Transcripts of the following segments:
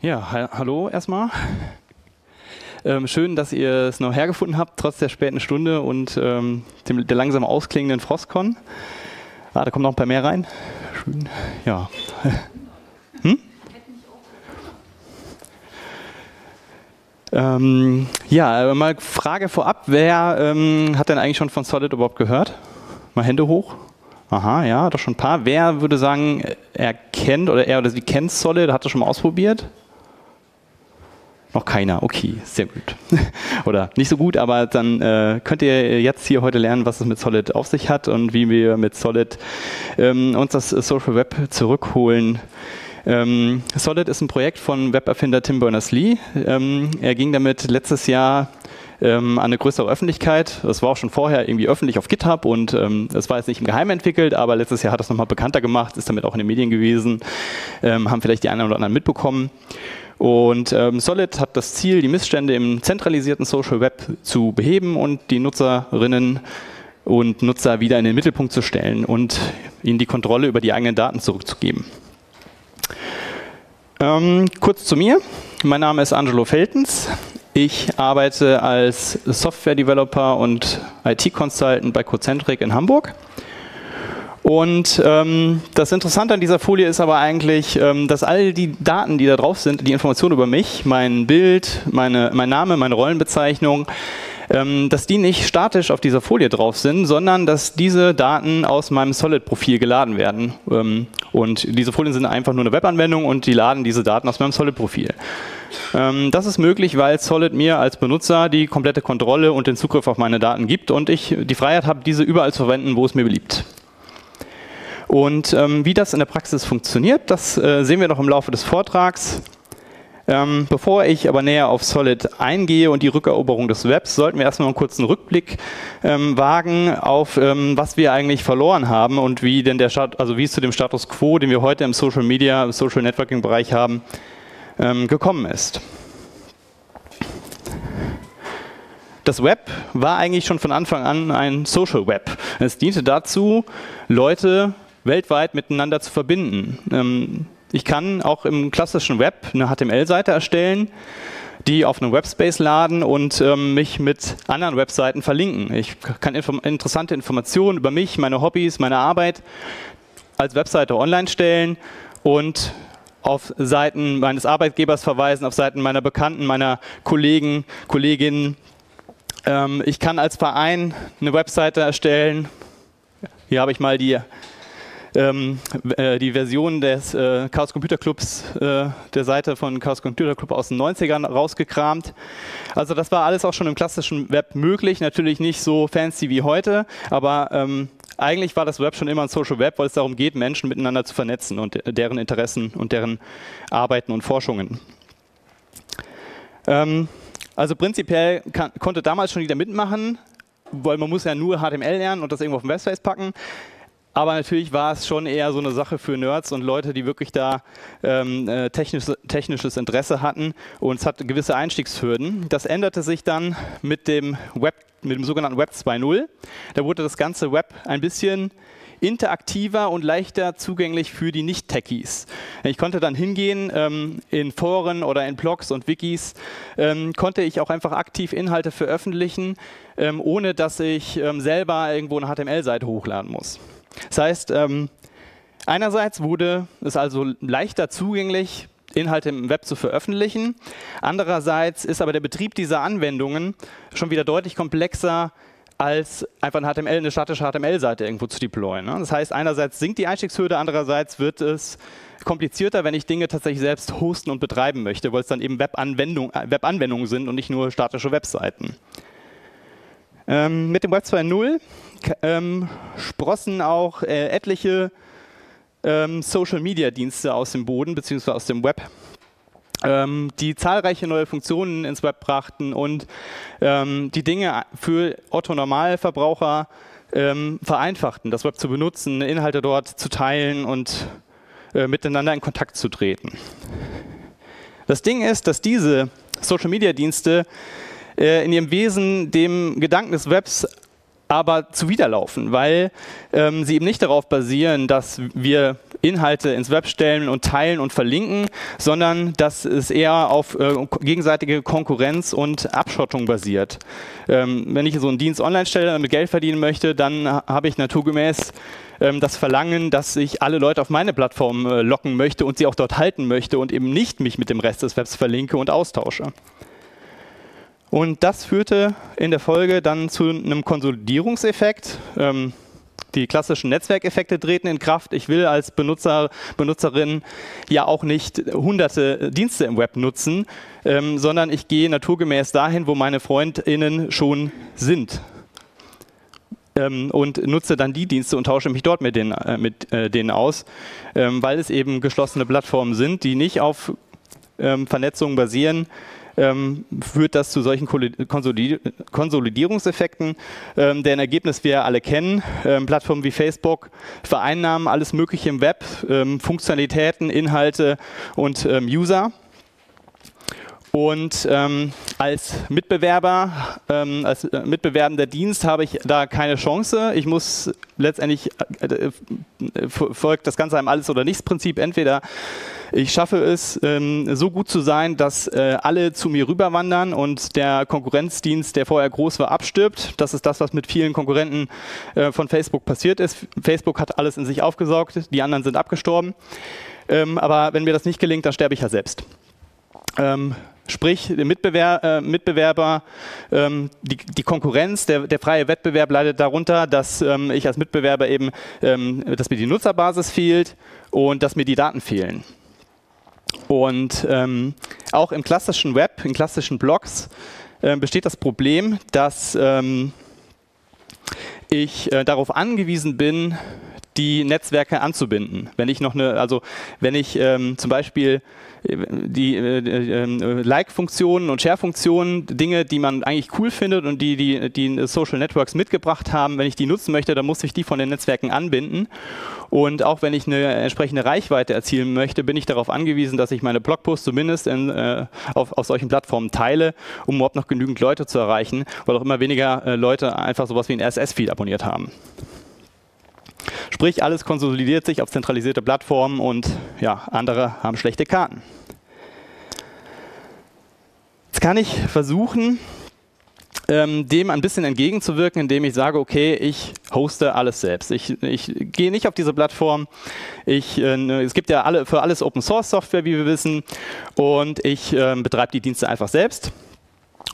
Ja, ha hallo erstmal. Ähm, schön, dass ihr es noch hergefunden habt, trotz der späten Stunde und ähm, dem, der langsam ausklingenden Frostcon. Ah, da kommt noch ein paar mehr rein. Schön, ja. Hm? Ähm, ja, mal Frage vorab. Wer ähm, hat denn eigentlich schon von Solid überhaupt gehört? Mal Hände hoch. Aha, ja, doch schon ein paar. Wer würde sagen, er kennt oder er oder sie kennt Solid, hat das schon mal ausprobiert? Noch keiner, okay, sehr gut. Oder nicht so gut, aber dann äh, könnt ihr jetzt hier heute lernen, was es mit Solid auf sich hat und wie wir mit Solid ähm, uns das Social Web zurückholen. Ähm, Solid ist ein Projekt von Weberfinder Tim Berners-Lee. Ähm, er ging damit letztes Jahr ähm, an eine größere Öffentlichkeit. Das war auch schon vorher irgendwie öffentlich auf GitHub und ähm, das war jetzt nicht im Geheimen entwickelt, aber letztes Jahr hat das nochmal bekannter gemacht, ist damit auch in den Medien gewesen, ähm, haben vielleicht die einen oder anderen mitbekommen. Und ähm, Solid hat das Ziel, die Missstände im zentralisierten Social Web zu beheben und die Nutzerinnen und Nutzer wieder in den Mittelpunkt zu stellen und ihnen die Kontrolle über die eigenen Daten zurückzugeben. Ähm, kurz zu mir. Mein Name ist Angelo Feltens. Ich arbeite als Software-Developer und IT-Consultant bei Cocentric in Hamburg. Und ähm, das Interessante an dieser Folie ist aber eigentlich, ähm, dass all die Daten, die da drauf sind, die Informationen über mich, mein Bild, meine, mein Name, meine Rollenbezeichnung, ähm, dass die nicht statisch auf dieser Folie drauf sind, sondern dass diese Daten aus meinem Solid-Profil geladen werden. Ähm, und diese Folien sind einfach nur eine Webanwendung und die laden diese Daten aus meinem Solid-Profil. Ähm, das ist möglich, weil Solid mir als Benutzer die komplette Kontrolle und den Zugriff auf meine Daten gibt und ich die Freiheit habe, diese überall zu verwenden, wo es mir beliebt. Und ähm, wie das in der Praxis funktioniert, das äh, sehen wir noch im Laufe des Vortrags. Ähm, bevor ich aber näher auf Solid eingehe und die Rückeroberung des Webs, sollten wir erstmal einen kurzen Rückblick ähm, wagen auf, ähm, was wir eigentlich verloren haben und wie denn der Stat also wie es zu dem Status quo, den wir heute im Social Media, im Social Networking Bereich haben, ähm, gekommen ist. Das Web war eigentlich schon von Anfang an ein Social Web. Es diente dazu, Leute weltweit miteinander zu verbinden. Ähm, ich kann auch im klassischen Web eine HTML-Seite erstellen, die auf einen Webspace laden und ähm, mich mit anderen Webseiten verlinken. Ich kann inform interessante Informationen über mich, meine Hobbys, meine Arbeit als Webseite online stellen und auf Seiten meines Arbeitgebers verweisen, auf Seiten meiner Bekannten, meiner Kollegen, Kolleginnen. Ähm, ich kann als Verein eine Webseite erstellen. Hier habe ich mal die ähm, äh, die Version des äh, Chaos Computer Clubs, äh, der Seite von Chaos Computer Club aus den 90ern rausgekramt. Also das war alles auch schon im klassischen Web möglich, natürlich nicht so fancy wie heute, aber ähm, eigentlich war das Web schon immer ein Social Web, weil es darum geht, Menschen miteinander zu vernetzen und deren Interessen und deren Arbeiten und Forschungen. Ähm, also prinzipiell kann, konnte damals schon jeder mitmachen, weil man muss ja nur HTML lernen und das irgendwo auf dem Webspace packen. Aber natürlich war es schon eher so eine Sache für Nerds und Leute, die wirklich da ähm, äh, technisch, technisches Interesse hatten. Und es hat gewisse Einstiegshürden. Das änderte sich dann mit dem Web, mit dem sogenannten Web 2.0. Da wurde das ganze Web ein bisschen interaktiver und leichter zugänglich für die Nicht-Techies. Ich konnte dann hingehen ähm, in Foren oder in Blogs und Wikis, ähm, konnte ich auch einfach aktiv Inhalte veröffentlichen, ähm, ohne dass ich ähm, selber irgendwo eine HTML-Seite hochladen muss. Das heißt, ähm, einerseits wurde es also leichter zugänglich, Inhalte im Web zu veröffentlichen. Andererseits ist aber der Betrieb dieser Anwendungen schon wieder deutlich komplexer als einfach eine, HTML, eine statische HTML-Seite irgendwo zu deployen. Ne? Das heißt, einerseits sinkt die Einstiegshürde, andererseits wird es komplizierter, wenn ich Dinge tatsächlich selbst hosten und betreiben möchte, weil es dann eben äh, Webanwendungen sind und nicht nur statische Webseiten. Ähm, mit dem Web 2.0 ähm, sprossen auch äh, etliche ähm, Social-Media-Dienste aus dem Boden bzw. aus dem Web, ähm, die zahlreiche neue Funktionen ins Web brachten und ähm, die Dinge für Otto-Normalverbraucher ähm, vereinfachten, das Web zu benutzen, Inhalte dort zu teilen und äh, miteinander in Kontakt zu treten. Das Ding ist, dass diese Social-Media-Dienste äh, in ihrem Wesen dem Gedanken des Webs aber zuwiderlaufen, weil ähm, sie eben nicht darauf basieren, dass wir Inhalte ins Web stellen und teilen und verlinken, sondern dass es eher auf äh, gegenseitige Konkurrenz und Abschottung basiert. Ähm, wenn ich so einen Dienst online stelle und mit Geld verdienen möchte, dann habe ich naturgemäß ähm, das Verlangen, dass ich alle Leute auf meine Plattform äh, locken möchte und sie auch dort halten möchte und eben nicht mich mit dem Rest des Webs verlinke und austausche. Und das führte in der Folge dann zu einem Konsolidierungseffekt. Ähm, die klassischen Netzwerkeffekte treten in Kraft. Ich will als Benutzer, Benutzerin ja auch nicht hunderte Dienste im Web nutzen, ähm, sondern ich gehe naturgemäß dahin, wo meine FreundInnen schon sind. Ähm, und nutze dann die Dienste und tausche mich dort mit denen, äh, mit, äh, denen aus, ähm, weil es eben geschlossene Plattformen sind, die nicht auf ähm, Vernetzung basieren, ähm, führt das zu solchen Konsolidierungseffekten, ähm, deren Ergebnis wir alle kennen. Ähm, Plattformen wie Facebook vereinnahmen alles Mögliche im Web, ähm, Funktionalitäten, Inhalte und ähm, User. Und ähm, als Mitbewerber, ähm, als äh, mitbewerbender Dienst habe ich da keine Chance. Ich muss letztendlich, äh, äh, folgt das Ganze einem Alles- oder Nichts-Prinzip. Entweder ich schaffe es, ähm, so gut zu sein, dass äh, alle zu mir rüberwandern und der Konkurrenzdienst, der vorher groß war, abstirbt. Das ist das, was mit vielen Konkurrenten von Facebook passiert ist. Facebook hat alles in sich aufgesaugt, die anderen sind abgestorben. Ähm, aber wenn mir das nicht gelingt, dann sterbe ich ja selbst. Sprich, der Mitbewer äh, Mitbewerber, ähm, die, die, Konkurrenz, der, der, freie Wettbewerb leidet darunter, dass ähm, ich als Mitbewerber eben, ähm, dass mir die Nutzerbasis fehlt und dass mir die Daten fehlen. Und ähm, auch im klassischen Web, in klassischen Blogs äh, besteht das Problem, dass ähm, ich äh, darauf angewiesen bin, die Netzwerke anzubinden. Wenn ich noch eine, also wenn ich ähm, zum Beispiel die äh, äh, Like-Funktionen und Share-Funktionen, Dinge, die man eigentlich cool findet und die, die die Social Networks mitgebracht haben, wenn ich die nutzen möchte, dann muss ich die von den Netzwerken anbinden. Und auch wenn ich eine entsprechende Reichweite erzielen möchte, bin ich darauf angewiesen, dass ich meine Blogposts zumindest in, äh, auf, auf solchen Plattformen teile, um überhaupt noch genügend Leute zu erreichen, weil auch immer weniger äh, Leute einfach sowas wie ein RSS-Feed abonniert haben. Sprich, alles konsolidiert sich auf zentralisierte Plattformen und ja, andere haben schlechte Karten. Jetzt kann ich versuchen, ähm, dem ein bisschen entgegenzuwirken, indem ich sage, okay, ich hoste alles selbst. Ich, ich gehe nicht auf diese Plattform. Ich, äh, es gibt ja alle, für alles Open Source Software, wie wir wissen, und ich äh, betreibe die Dienste einfach selbst.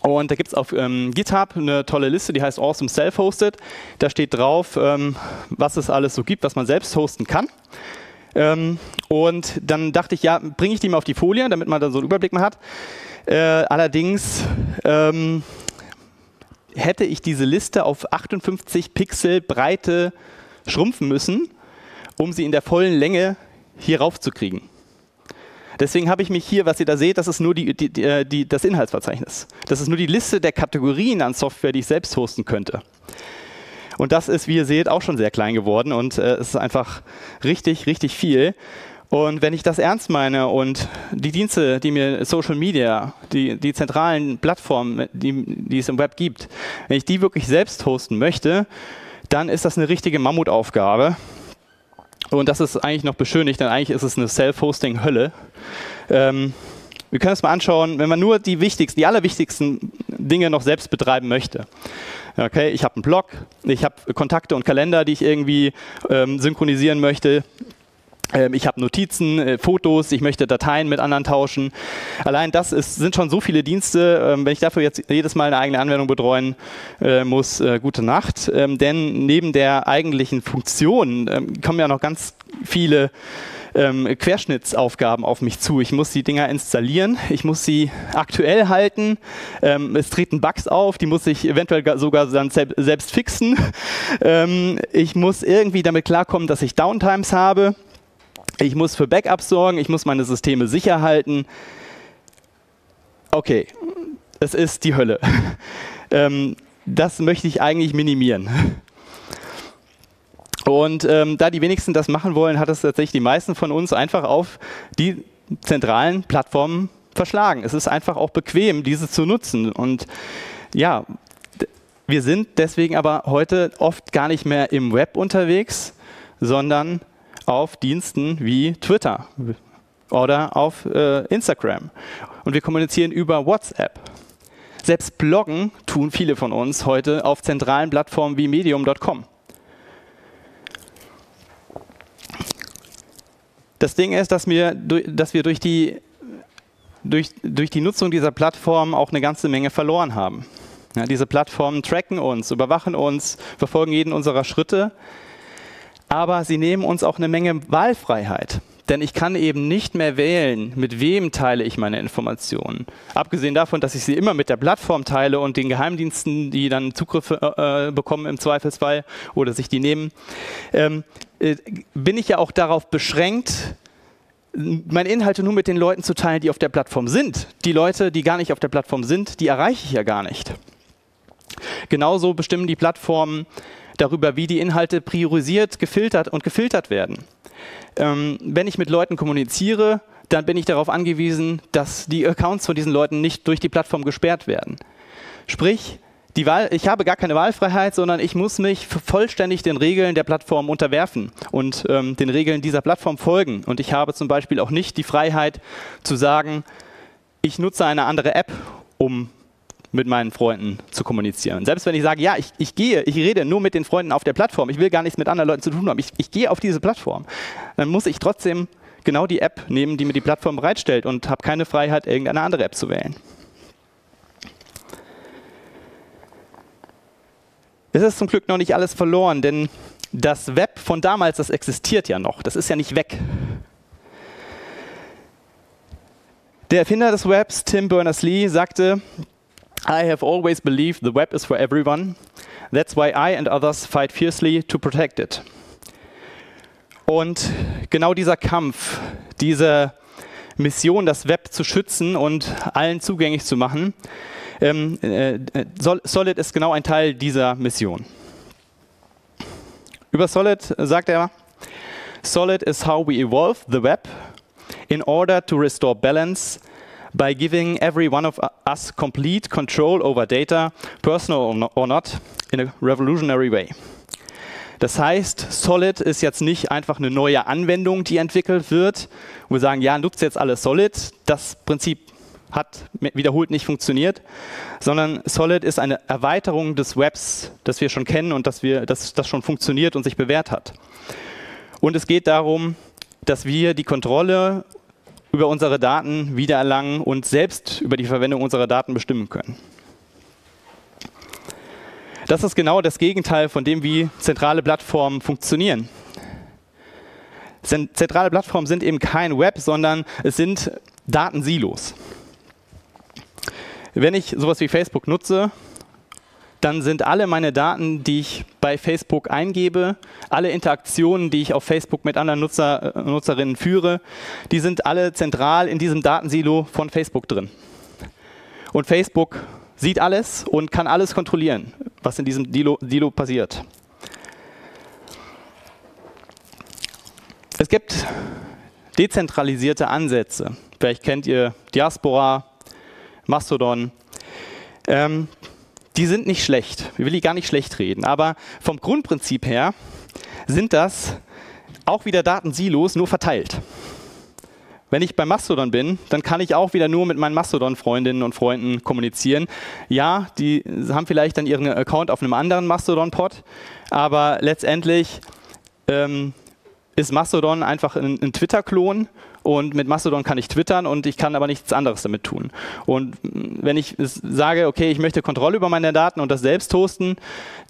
Und da gibt es auf ähm, GitHub eine tolle Liste, die heißt Awesome Self-Hosted. Da steht drauf, ähm, was es alles so gibt, was man selbst hosten kann. Ähm, und dann dachte ich, ja, bringe ich die mal auf die Folie, damit man da so einen Überblick mal hat. Äh, allerdings ähm, hätte ich diese Liste auf 58 Pixel Breite schrumpfen müssen, um sie in der vollen Länge hier raufzukriegen. Deswegen habe ich mich hier, was ihr da seht, das ist nur die, die, die, äh, das Inhaltsverzeichnis. Das ist nur die Liste der Kategorien an Software, die ich selbst hosten könnte. Und das ist, wie ihr seht, auch schon sehr klein geworden und äh, es ist einfach richtig, richtig viel. Und wenn ich das ernst meine und die Dienste, die mir Social Media, die, die zentralen Plattformen, die, die es im Web gibt, wenn ich die wirklich selbst hosten möchte, dann ist das eine richtige Mammutaufgabe. Und das ist eigentlich noch beschönigt, denn eigentlich ist es eine Self-Hosting-Hölle. Ähm, wir können es mal anschauen, wenn man nur die wichtigsten, die allerwichtigsten Dinge noch selbst betreiben möchte. Okay, ich habe einen Blog, ich habe Kontakte und Kalender, die ich irgendwie ähm, synchronisieren möchte. Ähm, ich habe Notizen, äh, Fotos, ich möchte Dateien mit anderen tauschen. Allein das ist, sind schon so viele Dienste. Ähm, wenn ich dafür jetzt jedes Mal eine eigene Anwendung betreuen äh, muss, äh, gute Nacht. Ähm, denn neben der eigentlichen Funktion kommen ja noch ganz viele Querschnittsaufgaben auf mich zu. Ich muss die Dinger installieren, ich muss sie aktuell halten, es treten Bugs auf, die muss ich eventuell sogar dann selbst fixen. Ich muss irgendwie damit klarkommen, dass ich Downtimes habe. Ich muss für Backups sorgen, ich muss meine Systeme sicher halten. Okay, es ist die Hölle. Ähm, das möchte ich eigentlich minimieren. Und ähm, da die wenigsten das machen wollen, hat es tatsächlich die meisten von uns einfach auf die zentralen Plattformen verschlagen. Es ist einfach auch bequem, diese zu nutzen. Und ja, wir sind deswegen aber heute oft gar nicht mehr im Web unterwegs, sondern auf Diensten wie Twitter oder auf äh, Instagram. Und wir kommunizieren über WhatsApp. Selbst bloggen tun viele von uns heute auf zentralen Plattformen wie medium.com. Das Ding ist, dass wir, dass wir durch, die, durch, durch die Nutzung dieser Plattform auch eine ganze Menge verloren haben. Ja, diese Plattformen tracken uns, überwachen uns, verfolgen jeden unserer Schritte, aber sie nehmen uns auch eine Menge Wahlfreiheit. Denn ich kann eben nicht mehr wählen, mit wem teile ich meine Informationen. Abgesehen davon, dass ich sie immer mit der Plattform teile und den Geheimdiensten, die dann Zugriffe äh, bekommen im Zweifelsfall oder sich die nehmen, ähm, äh, bin ich ja auch darauf beschränkt, meine Inhalte nur mit den Leuten zu teilen, die auf der Plattform sind. Die Leute, die gar nicht auf der Plattform sind, die erreiche ich ja gar nicht. Genauso bestimmen die Plattformen darüber, wie die Inhalte priorisiert, gefiltert und gefiltert werden. Ähm, wenn ich mit Leuten kommuniziere, dann bin ich darauf angewiesen, dass die Accounts von diesen Leuten nicht durch die Plattform gesperrt werden. Sprich, die Wahl, ich habe gar keine Wahlfreiheit, sondern ich muss mich vollständig den Regeln der Plattform unterwerfen und ähm, den Regeln dieser Plattform folgen. Und ich habe zum Beispiel auch nicht die Freiheit zu sagen, ich nutze eine andere App, um mit meinen Freunden zu kommunizieren. Selbst wenn ich sage, ja, ich, ich gehe, ich rede nur mit den Freunden auf der Plattform, ich will gar nichts mit anderen Leuten zu tun haben, ich, ich gehe auf diese Plattform, dann muss ich trotzdem genau die App nehmen, die mir die Plattform bereitstellt und habe keine Freiheit, irgendeine andere App zu wählen. Es ist zum Glück noch nicht alles verloren, denn das Web von damals, das existiert ja noch, das ist ja nicht weg. Der Erfinder des Webs, Tim Berners-Lee, sagte, I have always believed the web is for everyone. That's why I and others fight fiercely to protect it. Und genau dieser Kampf, diese Mission, das Web zu schützen und allen zugänglich zu machen, ähm, äh, Solid ist genau ein Teil dieser Mission. Über Solid sagt er, Solid is how we evolve the web in order to restore balance by giving every one of us complete control over data, personal or not, in a revolutionary way. Das heißt, Solid ist jetzt nicht einfach eine neue Anwendung, die entwickelt wird, wo wir sagen, ja, nutzt jetzt alles Solid. Das Prinzip hat wiederholt nicht funktioniert, sondern Solid ist eine Erweiterung des Webs, das wir schon kennen und das, wir, das, das schon funktioniert und sich bewährt hat. Und es geht darum, dass wir die Kontrolle über unsere Daten wiedererlangen und selbst über die Verwendung unserer Daten bestimmen können. Das ist genau das Gegenteil von dem, wie zentrale Plattformen funktionieren. Zentrale Plattformen sind eben kein Web, sondern es sind Datensilos. Wenn ich sowas wie Facebook nutze, dann sind alle meine Daten, die ich bei Facebook eingebe, alle Interaktionen, die ich auf Facebook mit anderen Nutzer, äh, Nutzerinnen führe, die sind alle zentral in diesem Datensilo von Facebook drin. Und Facebook sieht alles und kann alles kontrollieren, was in diesem Dilo, Dilo passiert. Es gibt dezentralisierte Ansätze. Vielleicht kennt ihr Diaspora, Mastodon. Ähm, die sind nicht schlecht. Ich will die gar nicht schlecht reden. Aber vom Grundprinzip her sind das auch wieder Datensilos, nur verteilt. Wenn ich bei Mastodon bin, dann kann ich auch wieder nur mit meinen Mastodon-Freundinnen und Freunden kommunizieren. Ja, die haben vielleicht dann ihren Account auf einem anderen Mastodon-Pod, aber letztendlich ähm, ist Mastodon einfach ein, ein Twitter-Klon und mit Mastodon kann ich twittern und ich kann aber nichts anderes damit tun. Und wenn ich sage, okay, ich möchte Kontrolle über meine Daten und das selbst hosten,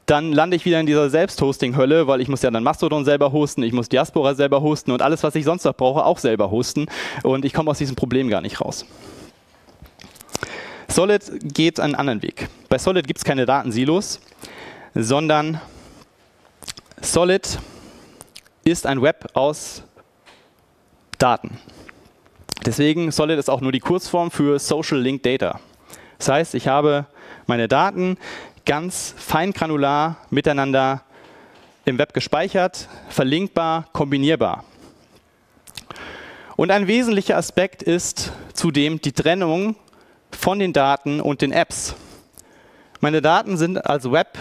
dann lande ich wieder in dieser Selbsthosting-Hölle, weil ich muss ja dann Mastodon selber hosten, ich muss Diaspora selber hosten und alles, was ich sonst noch brauche, auch selber hosten. Und ich komme aus diesem Problem gar nicht raus. Solid geht einen anderen Weg. Bei Solid gibt es keine Datensilos, sondern Solid ist ein Web aus Daten. Deswegen Solid ist auch nur die Kurzform für Social Link Data. Das heißt, ich habe meine Daten ganz feingranular miteinander im Web gespeichert, verlinkbar, kombinierbar. Und ein wesentlicher Aspekt ist zudem die Trennung von den Daten und den Apps. Meine Daten sind als Web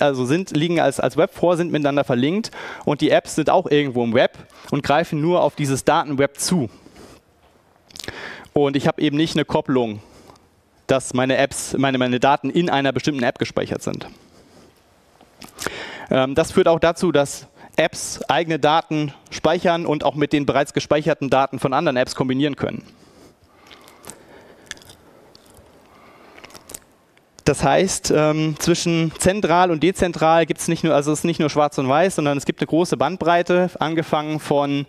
also sind, liegen als, als Web vor, sind miteinander verlinkt und die Apps sind auch irgendwo im Web und greifen nur auf dieses Datenweb zu. Und ich habe eben nicht eine Kopplung, dass meine Apps, meine, meine Daten in einer bestimmten App gespeichert sind. Ähm, das führt auch dazu, dass Apps eigene Daten speichern und auch mit den bereits gespeicherten Daten von anderen Apps kombinieren können. Das heißt, ähm, zwischen zentral und dezentral gibt es nicht nur, also es ist nicht nur schwarz und weiß, sondern es gibt eine große Bandbreite, angefangen von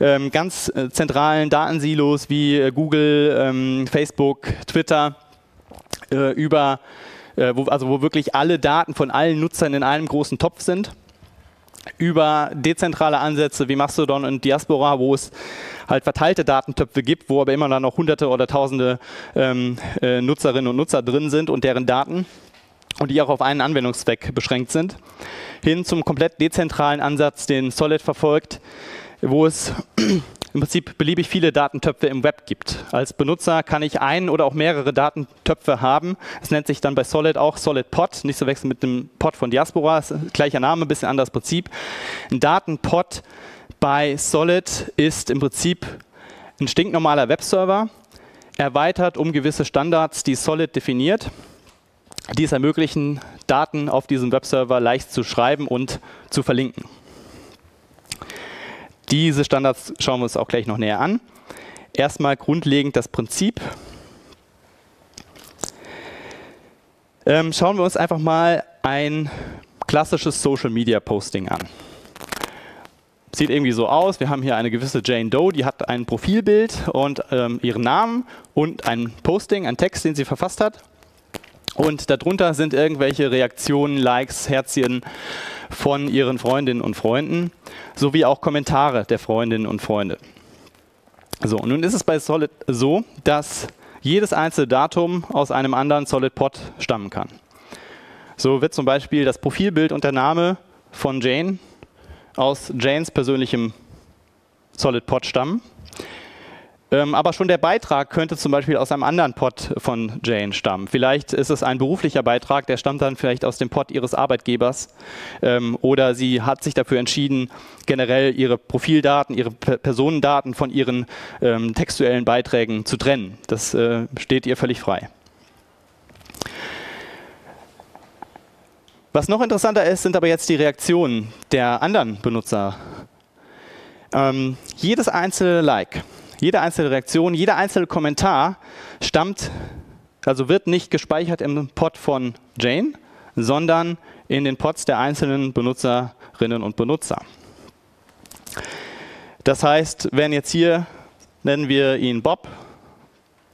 ähm, ganz äh, zentralen Datensilos wie äh, Google, ähm, Facebook, Twitter, äh, über, äh, wo, also wo wirklich alle Daten von allen Nutzern in einem großen Topf sind über dezentrale Ansätze wie Mastodon und Diaspora, wo es halt verteilte Datentöpfe gibt, wo aber immer dann noch hunderte oder tausende ähm, äh, Nutzerinnen und Nutzer drin sind und deren Daten und die auch auf einen Anwendungszweck beschränkt sind, hin zum komplett dezentralen Ansatz, den Solid verfolgt, wo es im Prinzip beliebig viele Datentöpfe im Web gibt. Als Benutzer kann ich ein oder auch mehrere Datentöpfe haben. Es nennt sich dann bei Solid auch Solid Pod, nicht zu wechseln mit dem Pod von Diaspora, gleicher Name, bisschen anderes Prinzip. Ein Datenpod bei Solid ist im Prinzip ein stinknormaler Webserver, erweitert um gewisse Standards, die Solid definiert, die es ermöglichen, Daten auf diesem Webserver leicht zu schreiben und zu verlinken. Diese Standards schauen wir uns auch gleich noch näher an. Erstmal grundlegend das Prinzip. Ähm, schauen wir uns einfach mal ein klassisches Social Media Posting an. Sieht irgendwie so aus. Wir haben hier eine gewisse Jane Doe, die hat ein Profilbild und ähm, ihren Namen und ein Posting, ein Text, den sie verfasst hat. Und darunter sind irgendwelche Reaktionen, Likes, Herzchen von ihren Freundinnen und Freunden, sowie auch Kommentare der Freundinnen und Freunde. So, nun ist es bei Solid so, dass jedes einzelne Datum aus einem anderen Solid Pod stammen kann. So wird zum Beispiel das Profilbild und der Name von Jane aus Janes persönlichem Solid Pod stammen. Ähm, aber schon der Beitrag könnte zum Beispiel aus einem anderen Pod von Jane stammen. Vielleicht ist es ein beruflicher Beitrag, der stammt dann vielleicht aus dem Pod ihres Arbeitgebers. Ähm, oder sie hat sich dafür entschieden, generell ihre Profildaten, ihre Personendaten von ihren ähm, textuellen Beiträgen zu trennen. Das äh, steht ihr völlig frei. Was noch interessanter ist, sind aber jetzt die Reaktionen der anderen Benutzer. Ähm, jedes einzelne Like jede einzelne Reaktion, jeder einzelne Kommentar stammt, also wird nicht gespeichert im Pod von Jane, sondern in den Pods der einzelnen Benutzerinnen und Benutzer. Das heißt, wenn jetzt hier, nennen wir ihn Bob,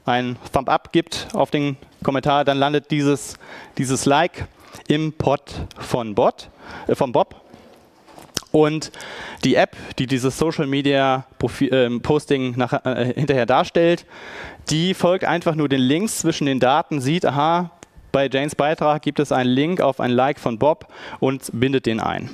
ein Thumb Up gibt auf den Kommentar, dann landet dieses, dieses Like im Pod von, Bot, äh, von Bob und die App, die dieses Social Media Profil, äh, Posting nach, äh, hinterher darstellt, die folgt einfach nur den Links zwischen den Daten, sieht, aha, bei Janes Beitrag gibt es einen Link auf ein Like von Bob und bindet den ein.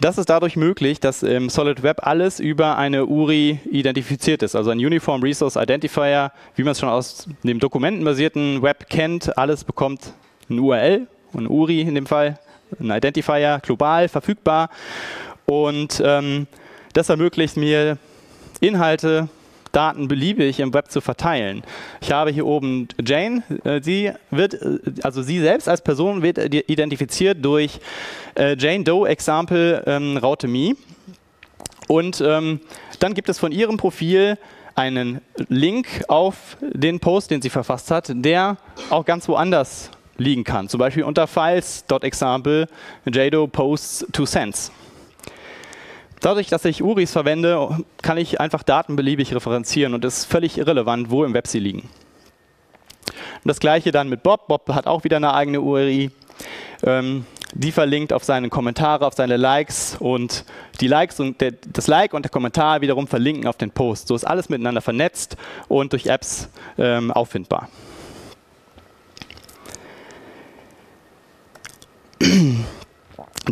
Das ist dadurch möglich, dass im Solid Web alles über eine URI identifiziert ist, also ein Uniform Resource Identifier, wie man es schon aus dem dokumentenbasierten Web kennt. Alles bekommt ein URL, ein URI in dem Fall, ein Identifier global verfügbar und ähm, das ermöglicht mir Inhalte, Daten beliebig im Web zu verteilen. Ich habe hier oben Jane, äh, sie wird, äh, also sie selbst als Person wird identifiziert durch äh, Jane Doe Example ähm, Raute Me und ähm, dann gibt es von ihrem Profil einen Link auf den Post, den sie verfasst hat, der auch ganz woanders liegen kann. Zum Beispiel unter Files.example Jado posts to Sense. Dadurch, dass ich URIs verwende, kann ich einfach Daten beliebig referenzieren und es ist völlig irrelevant, wo im Web sie liegen. Und das gleiche dann mit Bob. Bob hat auch wieder eine eigene URI. Ähm, die verlinkt auf seine Kommentare, auf seine Likes und die Likes und der, das Like und der Kommentar wiederum verlinken auf den Post. So ist alles miteinander vernetzt und durch Apps ähm, auffindbar.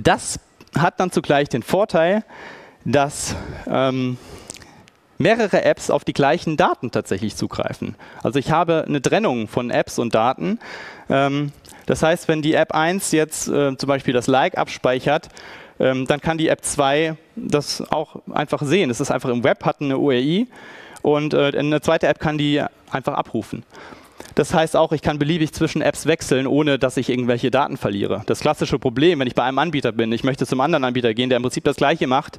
Das hat dann zugleich den Vorteil, dass ähm, mehrere Apps auf die gleichen Daten tatsächlich zugreifen. Also ich habe eine Trennung von Apps und Daten. Ähm, das heißt, wenn die App 1 jetzt äh, zum Beispiel das Like abspeichert, ähm, dann kann die App 2 das auch einfach sehen. Es ist einfach im Web, hat eine URI und äh, eine zweite App kann die einfach abrufen. Das heißt auch, ich kann beliebig zwischen Apps wechseln, ohne dass ich irgendwelche Daten verliere. Das klassische Problem, wenn ich bei einem Anbieter bin, ich möchte zum anderen Anbieter gehen, der im Prinzip das gleiche macht,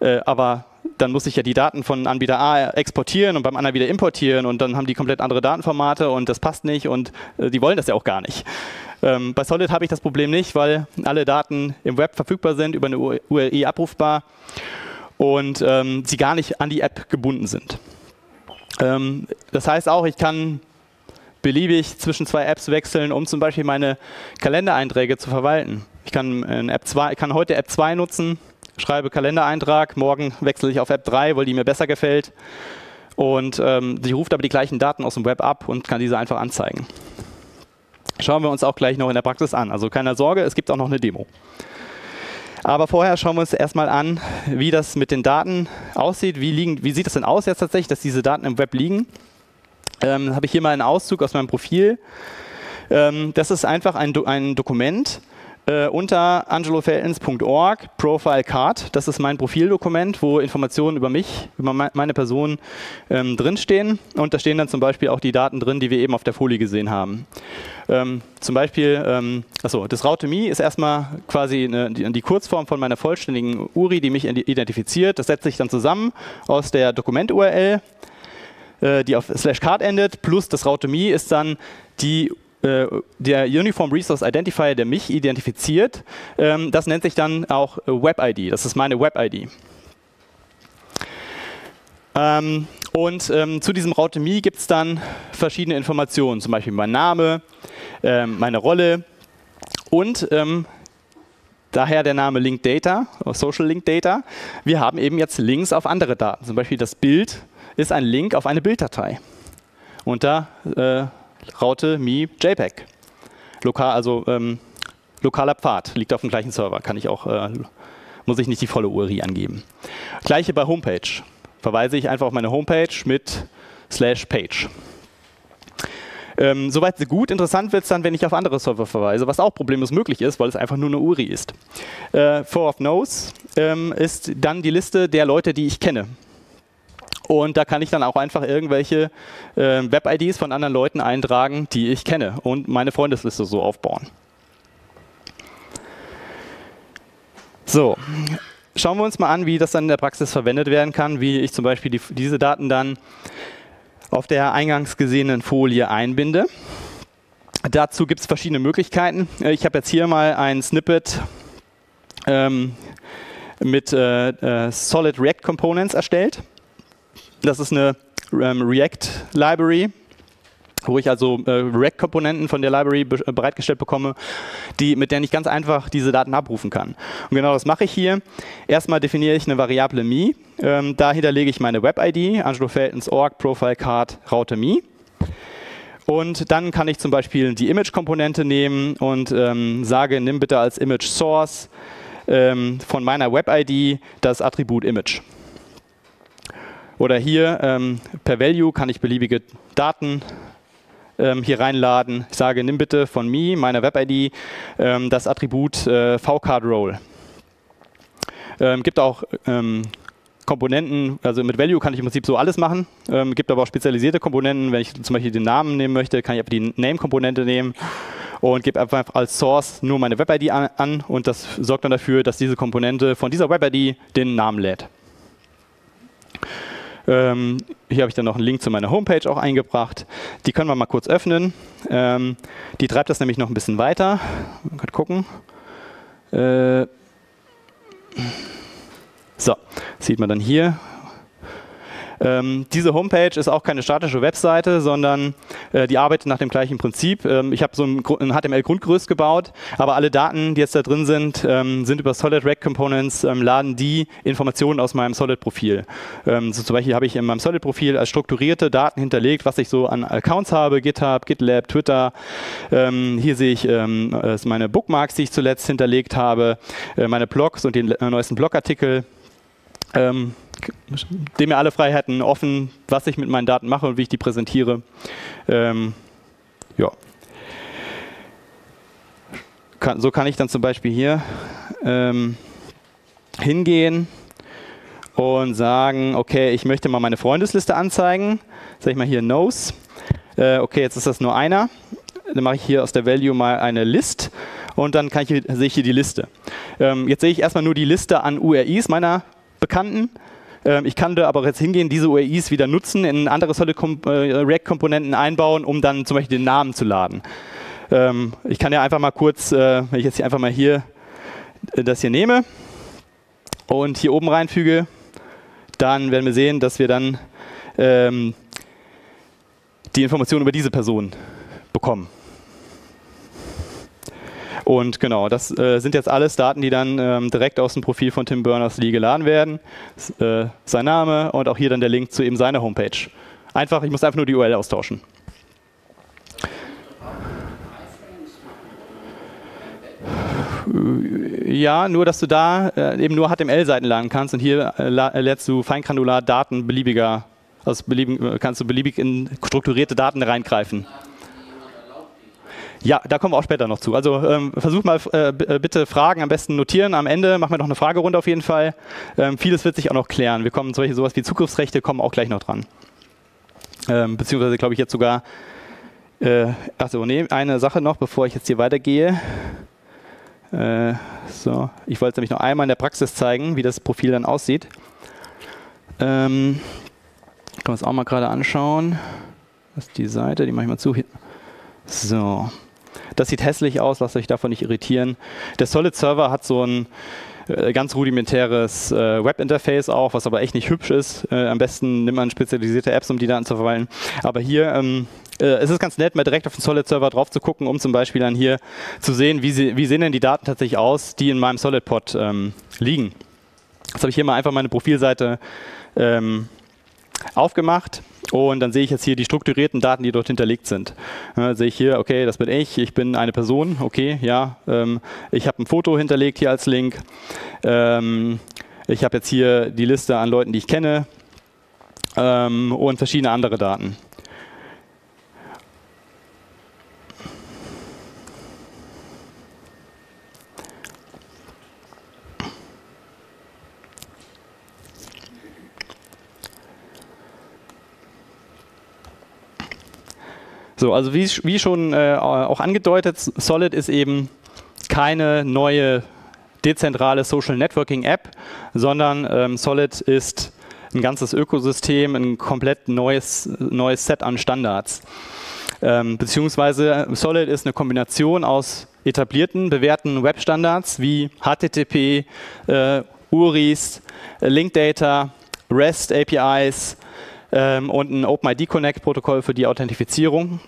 äh, aber dann muss ich ja die Daten von Anbieter A exportieren und beim anderen wieder importieren und dann haben die komplett andere Datenformate und das passt nicht und äh, die wollen das ja auch gar nicht. Ähm, bei Solid habe ich das Problem nicht, weil alle Daten im Web verfügbar sind, über eine URI abrufbar und ähm, sie gar nicht an die App gebunden sind. Ähm, das heißt auch, ich kann beliebig zwischen zwei Apps wechseln, um zum Beispiel meine Kalendereinträge zu verwalten. Ich kann, App 2, ich kann heute App 2 nutzen, schreibe Kalendereintrag, morgen wechsle ich auf App 3, weil die mir besser gefällt. Und ähm, sie ruft aber die gleichen Daten aus dem Web ab und kann diese einfach anzeigen. Schauen wir uns auch gleich noch in der Praxis an. Also keine Sorge, es gibt auch noch eine Demo. Aber vorher schauen wir uns erstmal an, wie das mit den Daten aussieht. Wie, liegen, wie sieht es denn aus jetzt tatsächlich, dass diese Daten im Web liegen? Ähm, habe ich hier mal einen Auszug aus meinem Profil. Ähm, das ist einfach ein, Do ein Dokument, äh, unter angelofeltens.org Profile Card. Das ist mein Profildokument, wo Informationen über mich, über meine Person ähm, drinstehen. Und da stehen dann zum Beispiel auch die Daten drin, die wir eben auf der Folie gesehen haben. Ähm, zum Beispiel, ähm, achso, das Route.me ist erstmal quasi eine, die, die, Kurzform von meiner vollständigen URI, die mich identifiziert. Das setzt sich dann zusammen aus der Dokument-URL, äh, die auf slash card endet, plus das Route.me ist dann die äh, der Uniform Resource Identifier, der mich identifiziert, ähm, das nennt sich dann auch Web-ID. Das ist meine Web-ID. Ähm, und ähm, zu diesem Route Me gibt es dann verschiedene Informationen, zum Beispiel mein Name, ähm, meine Rolle und ähm, daher der Name Link Data, Social Link Data. Wir haben eben jetzt Links auf andere Daten. Zum Beispiel das Bild ist ein Link auf eine Bilddatei. Und da äh, Raute Mi JPEG. Lokal, also ähm, lokaler Pfad, liegt auf dem gleichen Server, kann ich auch, äh, muss ich nicht die volle URI angeben. Gleiche bei Homepage. Verweise ich einfach auf meine Homepage mit slash page. Ähm, soweit so gut. Interessant wird es dann, wenn ich auf andere Server verweise, was auch problemlos möglich ist, weil es einfach nur eine URI ist. Äh, For of Knows ähm, ist dann die Liste der Leute, die ich kenne. Und da kann ich dann auch einfach irgendwelche äh, Web-IDs von anderen Leuten eintragen, die ich kenne und meine Freundesliste so aufbauen. So, schauen wir uns mal an, wie das dann in der Praxis verwendet werden kann, wie ich zum Beispiel die, diese Daten dann auf der eingangs gesehenen Folie einbinde. Dazu gibt es verschiedene Möglichkeiten. Ich habe jetzt hier mal ein Snippet ähm, mit äh, äh, Solid React Components erstellt. Das ist eine ähm, React-Library, wo ich also äh, React-Komponenten von der Library äh, bereitgestellt bekomme, die, mit denen ich ganz einfach diese Daten abrufen kann. Und genau das mache ich hier. Erstmal definiere ich eine Variable me. Ähm, da hinterlege ich meine Web-ID, Angelo Feltens Org, Profile Card, Raute me. Und dann kann ich zum Beispiel die Image-Komponente nehmen und ähm, sage, nimm bitte als Image Source ähm, von meiner Web-ID das Attribut Image. Oder hier ähm, per Value kann ich beliebige Daten ähm, hier reinladen. Ich sage, nimm bitte von me, meiner Web-ID, ähm, das Attribut äh, vcard-role. Ähm, gibt auch ähm, Komponenten, also mit Value kann ich im Prinzip so alles machen. Ähm, gibt aber auch spezialisierte Komponenten. Wenn ich zum Beispiel den Namen nehmen möchte, kann ich einfach die Name-Komponente nehmen und gebe einfach als Source nur meine Web-ID an, an und das sorgt dann dafür, dass diese Komponente von dieser Web-ID den Namen lädt. Ähm, hier habe ich dann noch einen Link zu meiner Homepage auch eingebracht. Die können wir mal kurz öffnen. Ähm, die treibt das nämlich noch ein bisschen weiter. Man kann gucken. Äh, so, sieht man dann hier. Ähm, diese Homepage ist auch keine statische Webseite, sondern äh, die arbeitet nach dem gleichen Prinzip. Ähm, ich habe so ein, ein HTML-Grundgerüst gebaut, aber alle Daten, die jetzt da drin sind, ähm, sind über Solid Rack Components, ähm, laden die Informationen aus meinem Solid-Profil. Ähm, so zum Beispiel habe ich in meinem Solid-Profil als strukturierte Daten hinterlegt, was ich so an Accounts habe, GitHub, GitLab, Twitter. Hier sehe ich meine Bookmarks, die ich zuletzt hinterlegt habe, äh, meine Blogs und die äh, neuesten Blogartikel. Ähm, dem mir alle Freiheiten offen, was ich mit meinen Daten mache und wie ich die präsentiere. Ähm, ja. Kann, so kann ich dann zum Beispiel hier ähm, hingehen und sagen, okay, ich möchte mal meine Freundesliste anzeigen. Sag ich mal hier Nose. Äh, okay, jetzt ist das nur einer. Dann mache ich hier aus der Value mal eine List und dann ich sehe ich hier die Liste. Ähm, jetzt sehe ich erstmal nur die Liste an URIs meiner Bekannten. Ähm, ich kann da aber jetzt hingehen, diese URIs wieder nutzen, in andere Solid äh, React-Komponenten einbauen, um dann zum Beispiel den Namen zu laden. Ähm, ich kann ja einfach mal kurz, äh, wenn ich jetzt hier einfach mal hier äh, das hier nehme und hier oben reinfüge, dann werden wir sehen, dass wir dann ähm, die Informationen über diese Person bekommen. Und genau, das äh, sind jetzt alles Daten, die dann ähm, direkt aus dem Profil von Tim Berners-Lee geladen werden. S äh, sein Name und auch hier dann der Link zu eben seiner Homepage. Einfach, ich muss einfach nur die URL austauschen. Ja, nur dass du da äh, eben nur HTML-Seiten laden kannst und hier äh, lädst du feingranular Daten beliebiger, also beliebig, äh, kannst du beliebig in strukturierte Daten reingreifen. Ja, da kommen wir auch später noch zu. Also ähm, versuch mal äh, äh, bitte Fragen am besten notieren. Am Ende machen wir noch eine Fragerunde auf jeden Fall. Ähm, vieles wird sich auch noch klären. Wir kommen Beispiel sowas wie Zugriffsrechte kommen auch gleich noch dran. Ähm, beziehungsweise glaube ich jetzt sogar, äh, achso, nee, eine Sache noch, bevor ich jetzt hier weitergehe. Äh, so, ich wollte nämlich noch einmal in der Praxis zeigen, wie das Profil dann aussieht. Ähm, können wir uns auch mal gerade anschauen. Das ist die Seite, die mache ich mal zu. So. Das sieht hässlich aus, lasst euch davon nicht irritieren. Der Solid Server hat so ein äh, ganz rudimentäres äh, Webinterface auch, was aber echt nicht hübsch ist. Äh, am besten nimmt man spezialisierte Apps, um die Daten zu verwalten. Aber hier ähm, äh, es ist ganz nett, mal direkt auf den Solid-Server drauf zu gucken, um zum Beispiel dann hier zu sehen, wie, sie, wie sehen denn die Daten tatsächlich aus, die in meinem Solid-Pod ähm, liegen. Jetzt habe ich hier mal einfach meine Profilseite ähm, aufgemacht und dann sehe ich jetzt hier die strukturierten Daten, die dort hinterlegt sind. Ja, sehe ich hier, okay, das bin ich, ich bin eine Person, okay, ja. Ähm, ich habe ein Foto hinterlegt hier als Link. Ähm, ich habe jetzt hier die Liste an Leuten, die ich kenne ähm, und verschiedene andere Daten. So, also wie, wie schon äh, auch angedeutet, Solid ist eben keine neue dezentrale Social Networking App, sondern ähm, Solid ist ein ganzes Ökosystem, ein komplett neues, neues Set an Standards. Ähm, beziehungsweise Solid ist eine Kombination aus etablierten, bewährten Webstandards wie HTTP, äh, URIs, Link Data, REST APIs, ähm, und ein OpenID Connect Protokoll für die Authentifizierung,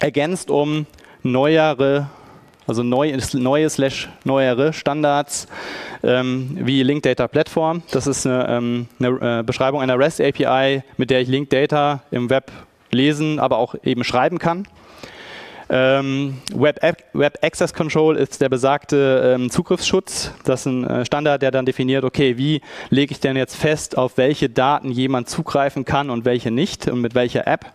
ergänzt um neuere also neu, neue slash neuere Standards ähm, wie Link Data Platform. Das ist eine, ähm, eine äh, Beschreibung einer REST API, mit der ich Link Data im Web lesen, aber auch eben schreiben kann. Ähm, Web, Web, Access Control ist der besagte ähm, Zugriffsschutz. Das ist ein äh, Standard, der dann definiert, okay, wie lege ich denn jetzt fest, auf welche Daten jemand zugreifen kann und welche nicht und mit welcher App.